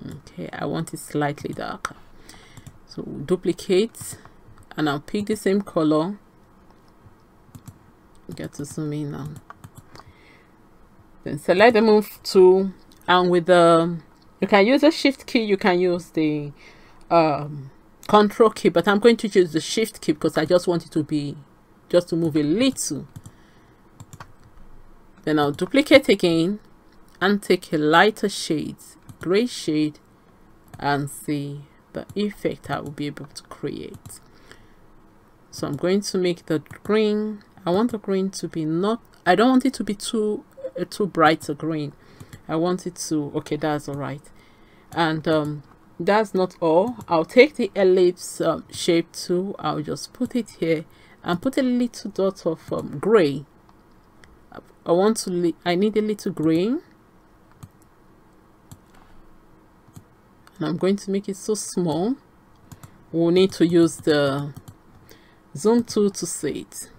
Okay i want it slightly darker. So duplicate and i'll pick the same color. Get to zoom in now. Then select the move tool and with the you can use the shift key you can use the um, control key but i'm going to choose the shift key because i just want it to be just to move a little. Then I'll duplicate again and take a lighter shade gray shade and see the effect I will be able to create. So I'm going to make the green. I want the green to be not I don't want it to be too uh, too bright a green. I want it to okay that's all right and um that's not all. I'll take the ellipse um, shape too. I'll just put it here and put a little dot of um, gray. I want to I need a little green. And I'm going to make it so small. We'll need to use the zoom tool to see it.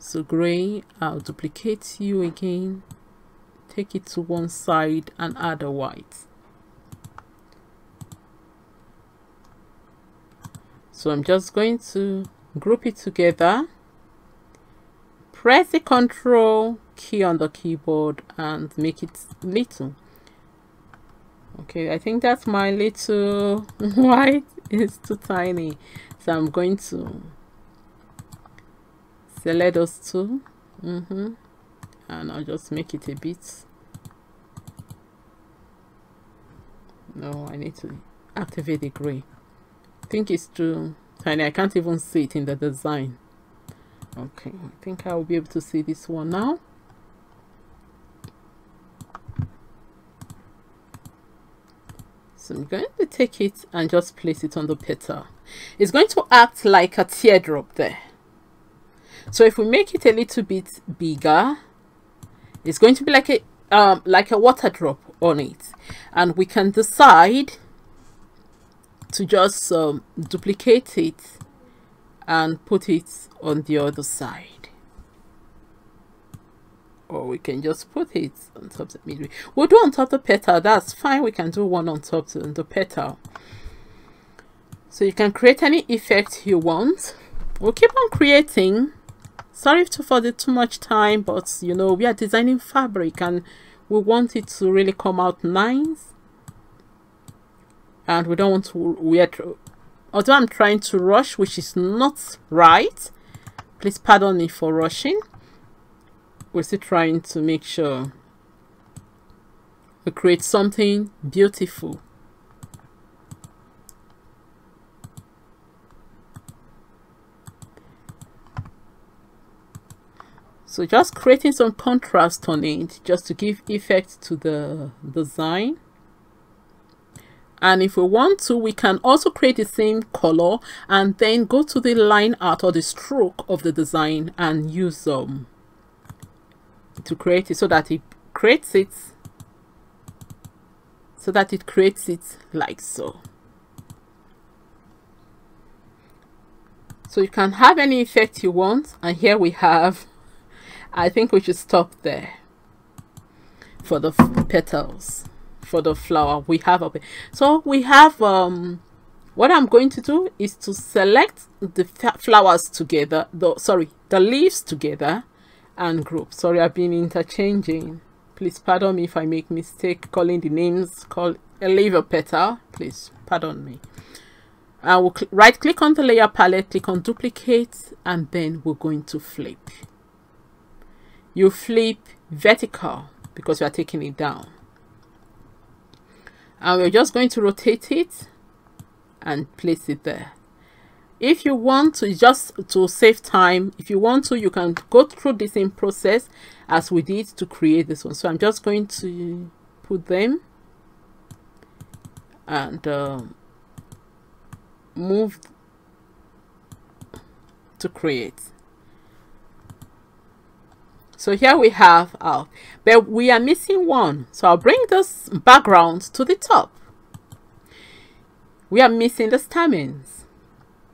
So gray I'll duplicate you again. Take it to one side and add a white. So I'm just going to group it together press the control key on the keyboard and make it little. Okay i think that's my little white is too tiny. So i'm going to select those two. Mm -hmm. and i'll just make it a bit. No i need to activate the gray. I think it's too tiny i can't even see it in the design. Okay i think i will be able to see this one now. So i'm going to take it and just place it on the petal. It's going to act like a teardrop there. So if we make it a little bit bigger it's going to be like a um, like a water drop on it. And we can decide to just um, duplicate it and put it on the other side. Or we can just put it on top of the midway we'll do on top of the petal. That's fine. We can do one on top of the petal. So you can create any effect you want. We'll keep on creating. Sorry to for the too much time but you know we are designing fabric and we want it to really come out nice and we don't want to wear although I'm trying to rush which is not right please pardon me for rushing. We're still trying to make sure we create something beautiful. So just creating some contrast on it just to give effect to the design and if we want to we can also create the same color and then go to the line art or the stroke of the design and use um to create it so that it creates it so that it creates it like so. So you can have any effect you want and here we have I think we should stop there for the petals for the flower we have up here. so we have um what I'm going to do is to select the flowers together the sorry the leaves together and group sorry I've been interchanging. Please pardon me if I make mistake calling the names. Call a leaf petal please pardon me. I will right click on the layer palette click on duplicate and then we're going to flip. You flip vertical because we are taking it down and we're just going to rotate it and place it there. If you want to just to save time if you want to you can go through the same process as we did to create this one. So i'm just going to put them and uh, move to create so here we have our but we are missing one. So i'll bring this background to the top. We are missing the stamens.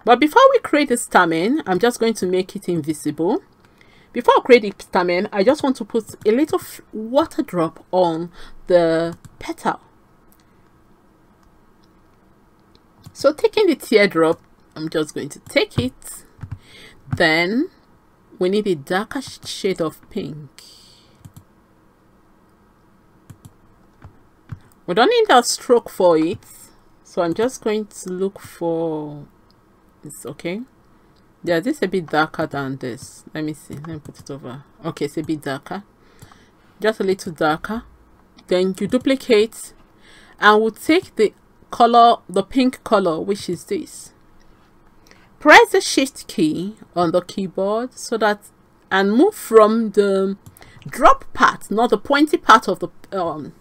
But before we create the stamen i'm just going to make it invisible. Before I create the stamen i just want to put a little water drop on the petal. So taking the teardrop i'm just going to take it. Then we need a darker shade of pink. We don't need a stroke for it. So i'm just going to look for it's okay? Yeah this is a bit darker than this. Let me see. Let me put it over. Okay it's a bit darker. Just a little darker. Then you duplicate. And we'll take the color the pink color which is this press the shift key on the keyboard so that and move from the drop part not the pointy part of the um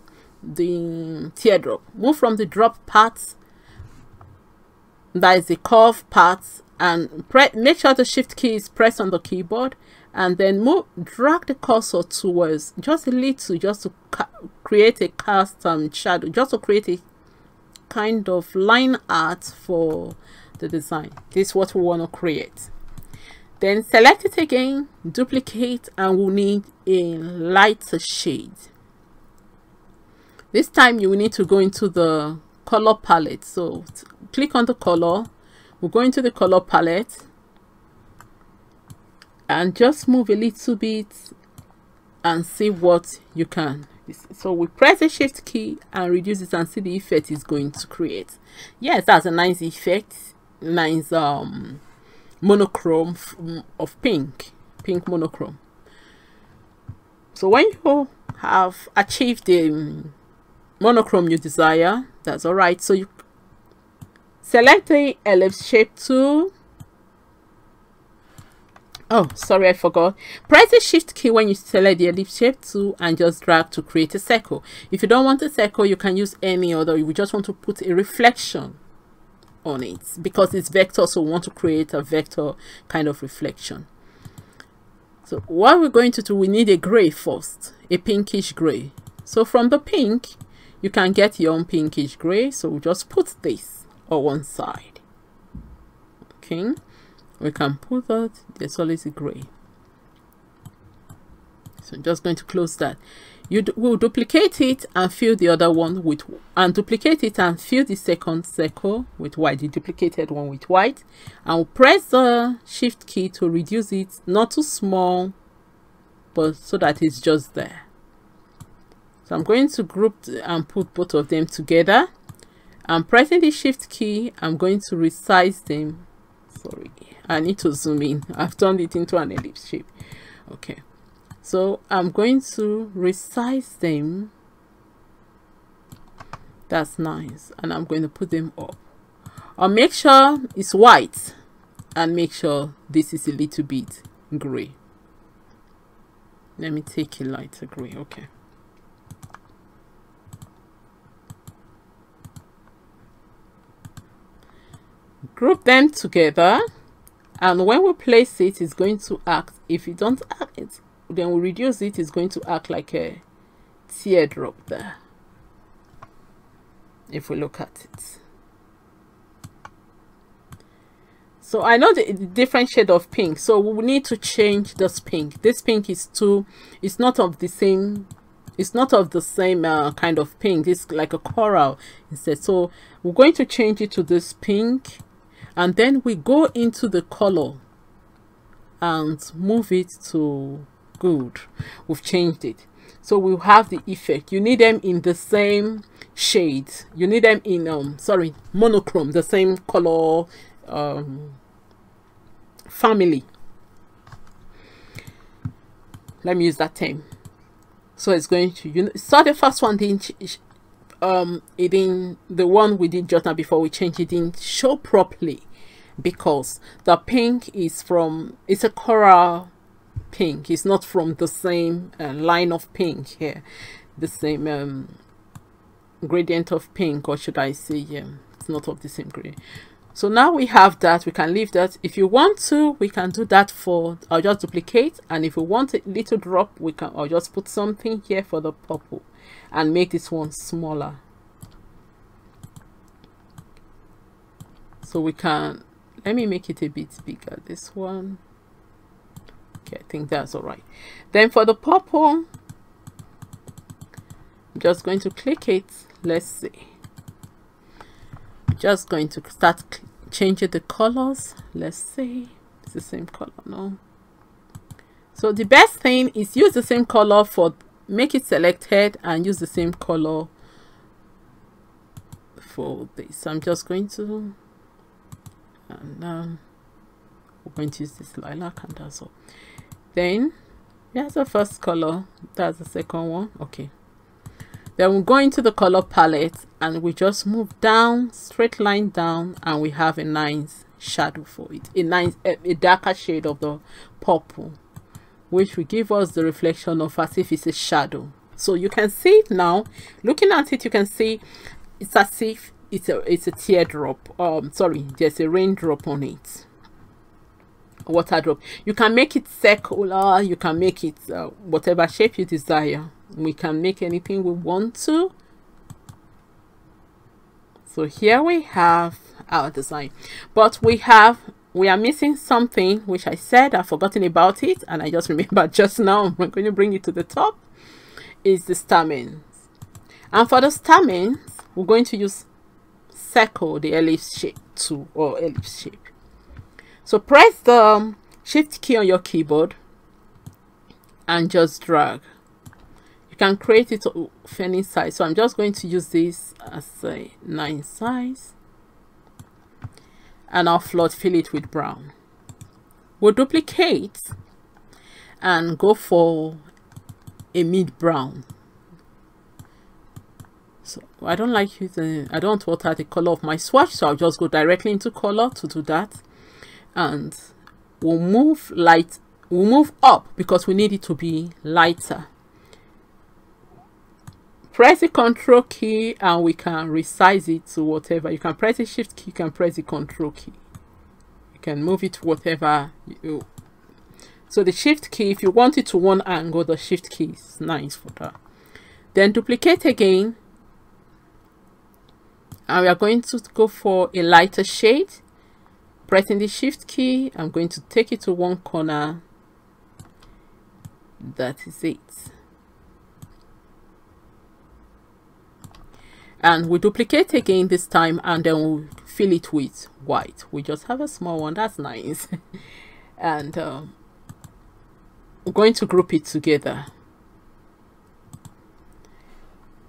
the teardrop. Move from the drop part that is the curve part and make sure the shift key is pressed on the keyboard and then move drag the cursor towards just a little just to create a custom shadow just to create a kind of line art for the design. This is what we want to create. Then select it again duplicate and we'll need a lighter shade. This time you will need to go into the color palette. So click on the color. We'll go into the color palette. And just move a little bit and see what you can. So we press the shift key and reduce it and see the effect is going to create. Yes that's a nice effect nice um monochrome of pink pink monochrome. So when you have achieved the um, monochrome you desire that's all right so you select the ellipse shape tool. Oh sorry i forgot. Press the shift key when you select the ellipse shape tool and just drag to create a circle. If you don't want a circle you can use any other. You just want to put a reflection on it because it's vector so we want to create a vector kind of reflection. So what we're going to do we need a gray first a pinkish gray. So from the pink you can get your own pinkish gray. So we'll just put this on one side. Okay we can put that. The solid gray. So I'm just going to close that you will duplicate it and fill the other one with and duplicate it and fill the second circle with white the duplicated one with white and we'll press the shift key to reduce it not too small but so that it's just there so i'm going to group and put both of them together i'm pressing the shift key i'm going to resize them sorry I need to zoom in. I've turned it into an ellipse shape. Okay. So I'm going to resize them. That's nice. And I'm going to put them up. I'll make sure it's white and make sure this is a little bit gray. Let me take a lighter gray. Okay. Group them together and when we place it it's going to act if you don't act it then we reduce it. It's going to act like a teardrop there if we look at it. So I know the, the different shade of pink. So we need to change this pink. This pink is too it's not of the same it's not of the same uh, kind of pink. It's like a coral instead so we're going to change it to this pink and then we go into the color and move it to good. We've changed it. So we'll have the effect. You need them in the same shade you need them in um sorry monochrome the same color um family. Let me use that term. So it's going to you know so the first one didn't um it didn't the one we did just now before we changed it didn't show properly because the pink is from it's a coral pink. It's not from the same uh, line of pink here. The same um, gradient of pink or should I say yeah it's not of the same gradient so now we have that. We can leave that. If you want to we can do that for I'll just duplicate. And if we want a little drop we can I'll just put something here for the purple and make this one smaller. So we can let me make it a bit bigger this one okay i think that's all right. Then for the purple i'm just going to click it. Let's see. Just going to start changing the colors. Let's see. It's the same color no so the best thing is use the same color for make it selected and use the same color for this. I'm just going to and um, we're going to use this lilac and that's all then here's the first color that's the second one. Okay. Then we go into the color palette and we just move down straight line down and we have a nice shadow for it. A nice a, a darker shade of the purple which will give us the reflection of as if it's a shadow. So you can see it now. Looking at it you can see it's as if it's a it's a teardrop um sorry there's a raindrop on it water drop. You can make it circular you can make it uh, whatever shape you desire. We can make anything we want to. So here we have our design. But we have we are missing something which i said i've forgotten about it and i just remember just now i'm going to bring it to the top is the stamens. And for the stamens we're going to use circle the ellipse shape tool or ellipse shape so press the um, shift key on your keyboard and just drag. You can create it of any size. So i'm just going to use this as a nine size and i'll flood fill it with brown. We'll duplicate and go for a mid brown. So I don't like using, I don't want to alter the color of my swatch, so I'll just go directly into color to do that. And we'll move light, we'll move up because we need it to be lighter. Press the control key and we can resize it to whatever. You can press the shift key, you can press the control key. You can move it to whatever you so the shift key if you want it to one angle the shift key is nice for that then duplicate again and we are going to go for a lighter shade pressing the shift key i'm going to take it to one corner. That is it. And we duplicate again this time and then we'll fill it with white. We just have a small one that's nice. And um, we're going to group it together.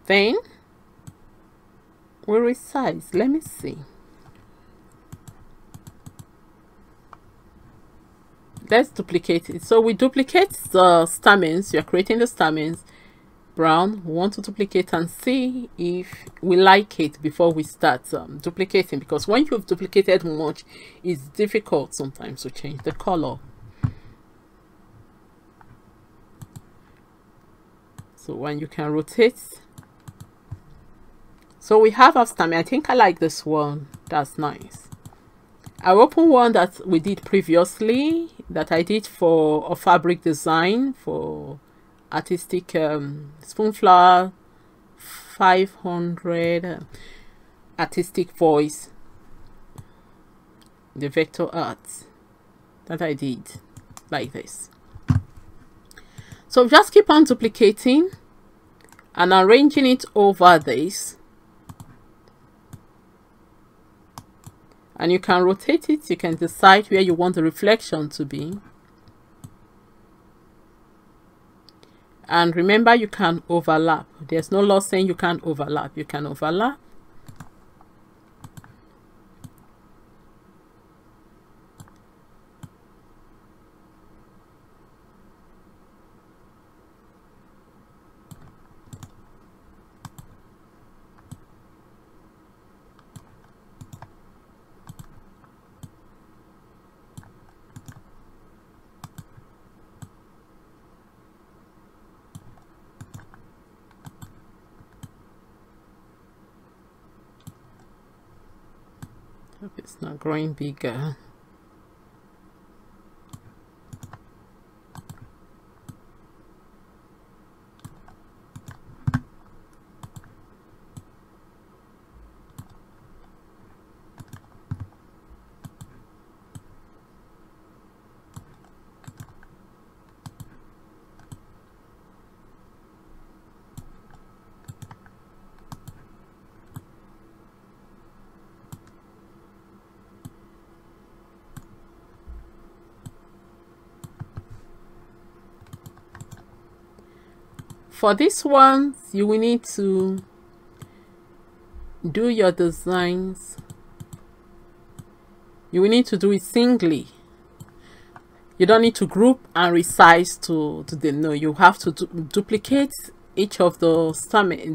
Then will resize. Let me see let's duplicate it so we duplicate the stamens you're creating the stamens brown we want to duplicate and see if we like it before we start um, duplicating because when you've duplicated much it's difficult sometimes to change the color so when you can rotate so we have our stamina. I think I like this one. That's nice. I open one that we did previously that I did for a fabric design for artistic um, spoonflower 500 uh, artistic voice the vector art that I did like this. So just keep on duplicating and arranging it over this and you can rotate it. You can decide where you want the reflection to be. And remember you can overlap. There's no law saying you can't overlap. You can overlap growing bigger. For this one you will need to do your designs. You will need to do it singly. You don't need to group and resize to to the no you have to du duplicate each of the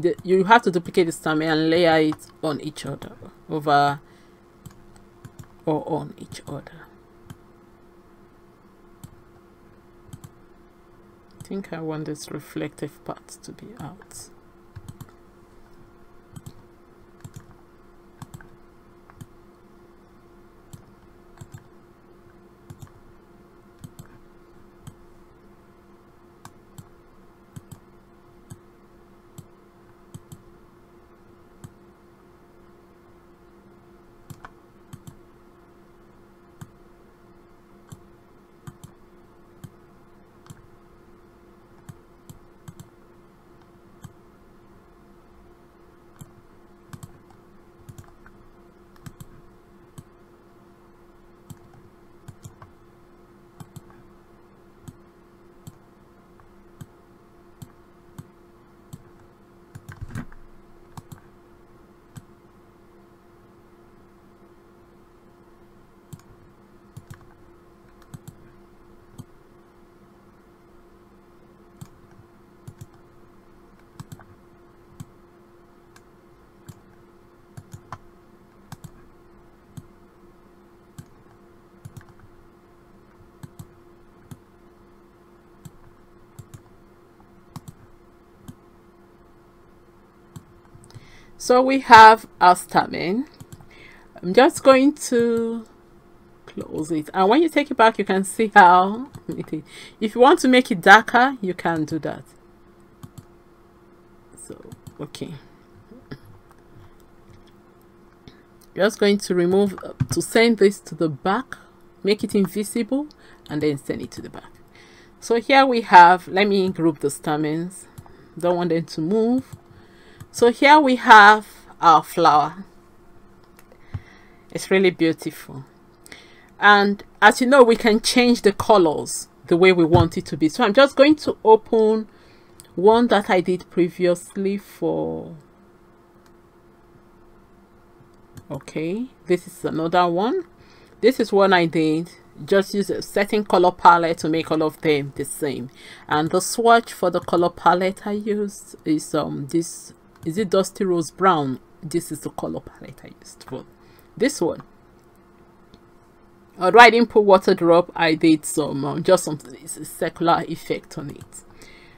the, you have to duplicate the stamen and layer it on each other over or on each other think I want this reflective part to be out. So we have our stamen i'm just going to close it. And when you take it back you can see how it is. If you want to make it darker you can do that. So okay. Just going to remove uh, to send this to the back make it invisible and then send it to the back. So here we have let me group the stamens. Don't want them to move so here we have our flower. It's really beautiful. And as you know we can change the colors the way we want it to be. So i'm just going to open one that i did previously for okay this is another one. This is one i did just use a setting color palette to make all of them the same. And the swatch for the color palette i used is um this is it dusty rose brown? This is the color palette i used for this one. Although i didn't put water drop i did some um, just some circular effect on it.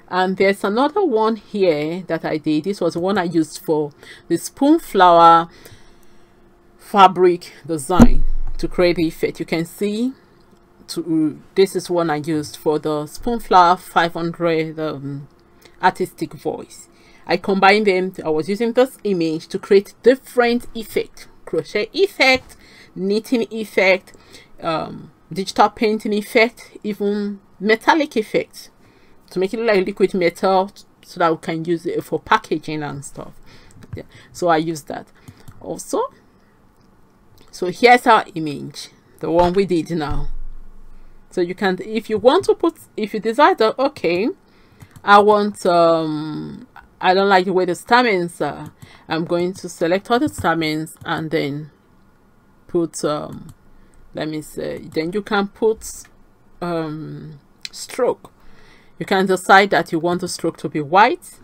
And there's another one here that i did. This was one i used for the Spoonflower fabric design to create the effect. You can see to this is one i used for the Spoonflower 500 um, artistic voice I combined them. I was using this image to create different effect, crochet effect knitting effect um, digital painting effect even metallic effect to make it look like liquid metal so that we can use it for packaging and stuff. Yeah so i use that. Also so here's our image the one we did now. So you can if you want to put if you decide that okay. I want um i don't like the way the stamens are. I'm going to select all the stamens and then put um let me say then you can put um stroke. You can decide that you want the stroke to be white.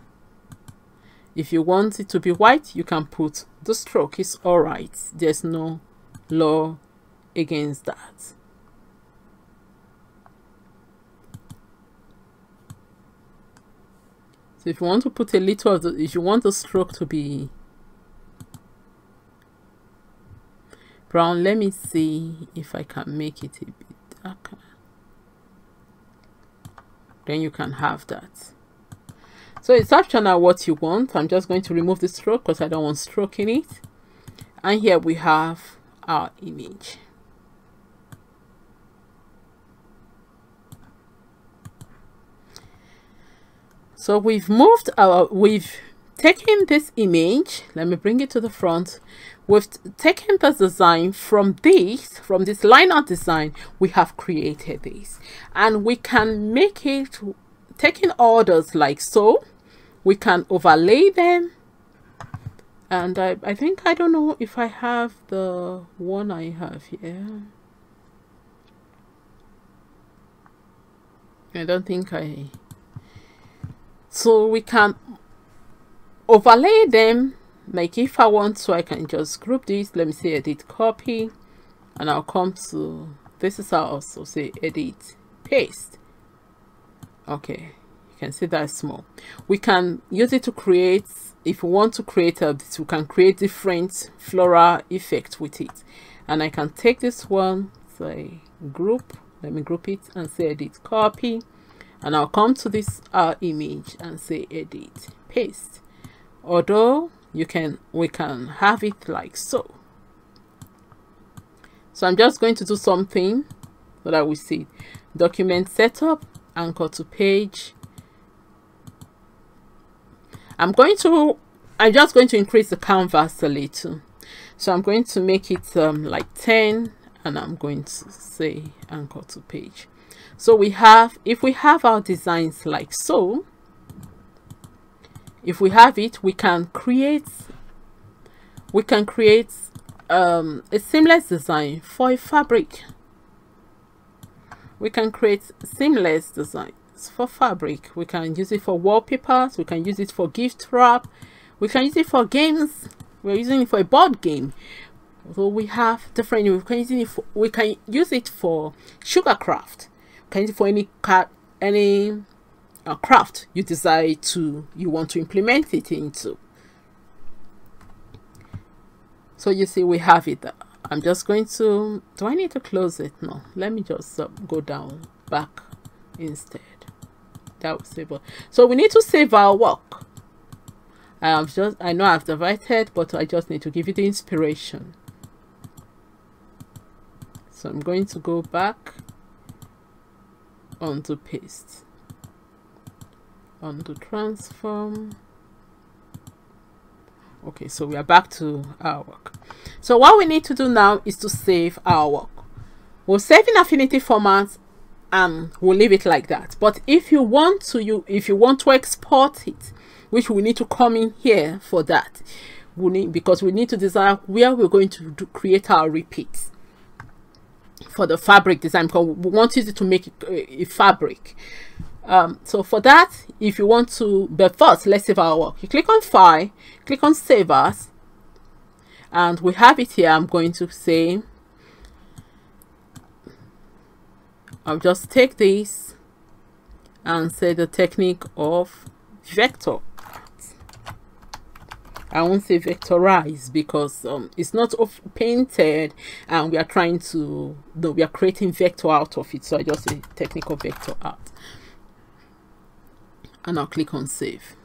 If you want it to be white you can put the stroke. Is all right. There's no law against that so if you want to put a little of the if you want the stroke to be brown let me see if I can make it a bit darker. Then you can have that. So it's optional what you want. I'm just going to remove the stroke because i don't want stroke in it. And here we have our image so we've moved our we've taken this image let me bring it to the front. We've taken the design from this from this line art design we have created this. And we can make it taking orders like so we can overlay them. And I, I think I don't know if I have the one I have here. I don't think I so we can overlay them. Like if I want to I can just group this. Let me say edit copy. And I'll come to this is how also say edit paste. Okay you can see that small. We can use it to create if we want to create a we can create different floral effect with it. And I can take this one say group. Let me group it and say edit copy and I'll come to this uh, image and say edit paste. Although you can we can have it like so. So I'm just going to do something so that we see. Document setup anchor to page. I'm going to I'm just going to increase the canvas a little. So I'm going to make it um, like 10 and I'm going to say anchor to page so we have if we have our designs like so if we have it we can create we can create um, a seamless design for a fabric. We can create seamless designs for fabric. We can use it for wallpapers. We can use it for gift wrap. We can use it for games. We're using it for a board game. So we have different we can use it for we can use it for sugar craft we can use it for any cut any uh, craft you decide to you want to implement it into? So you see we have it. I'm just going to do i need to close it? No. Let me just uh, go down back instead. That will save so we need to save our work. I have just i know i've divided but i just need to give you the inspiration. So i'm going to go back onto paste. Onto transform. Okay so we are back to our work. So what we need to do now is to save our work. We'll save in affinity format and we'll leave it like that. But if you want to you if you want to export it which we need to come in here for that we need because we need to design where we're going to do, create our repeats for the fabric design because we want you to make a, a fabric. Um, so for that if you want to but first let's save our work. You click on file click on save as and we have it here. I'm going to say i'll just take this and say the technique of vector I won't say vectorize because um, it's not painted and we are trying to, no, we are creating vector out of it. So I just say technical vector art and I'll click on save.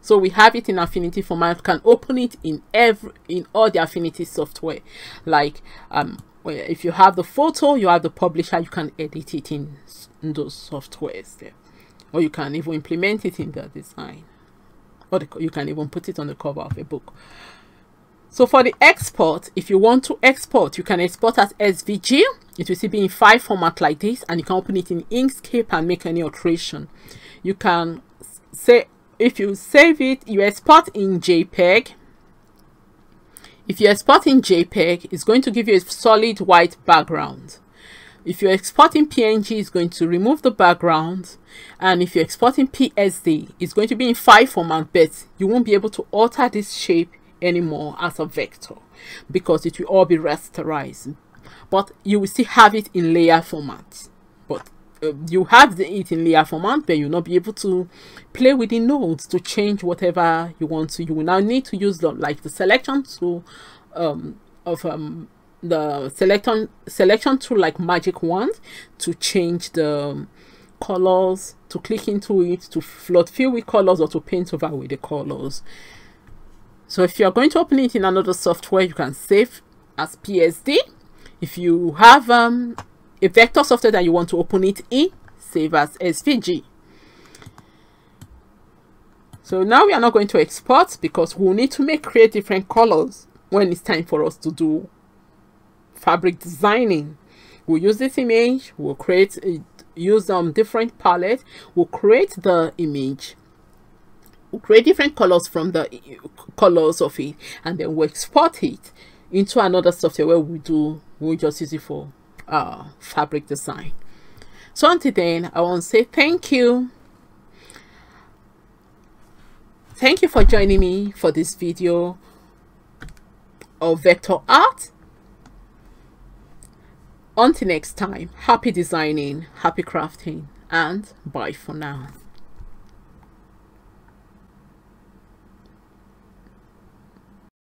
So we have it in affinity format. Can open it in every in all the affinity software. Like um if you have the photo you have the publisher you can edit it in, in those softwares there. Or you can even implement it in the design or the, you can even put it on the cover of a book. So for the export if you want to export you can export as svg it will still be in file format like this and you can open it in inkscape and make any alteration. You can say if you save it you export in jpeg. If you export in jpeg it's going to give you a solid white background if you're exporting png it's going to remove the background. And if you're exporting psd it's going to be in file format but you won't be able to alter this shape anymore as a vector because it will all be rasterized. But you will still have it in layer format. But uh, you have the it in layer format but you'll not be able to play with the nodes to change whatever you want to. You will now need to use the like the selection tool um, of um, the selection selection tool like magic wand to change the colors to click into it to flood fill with colors or to paint over with the colors. So if you're going to open it in another software you can save as psd if you have um, a vector software that you want to open it in save as svg so now we are not going to export because we'll need to make create different colors when it's time for us to do fabric designing. We'll use this image, we'll create, a, use um, different palette, we'll create the image, we'll create different colors from the colors of it, and then we'll export it into another software where we do, we'll just use it for uh, fabric design. So until then, I want to say thank you. Thank you for joining me for this video of vector art until next time, happy designing, happy crafting, and bye for now.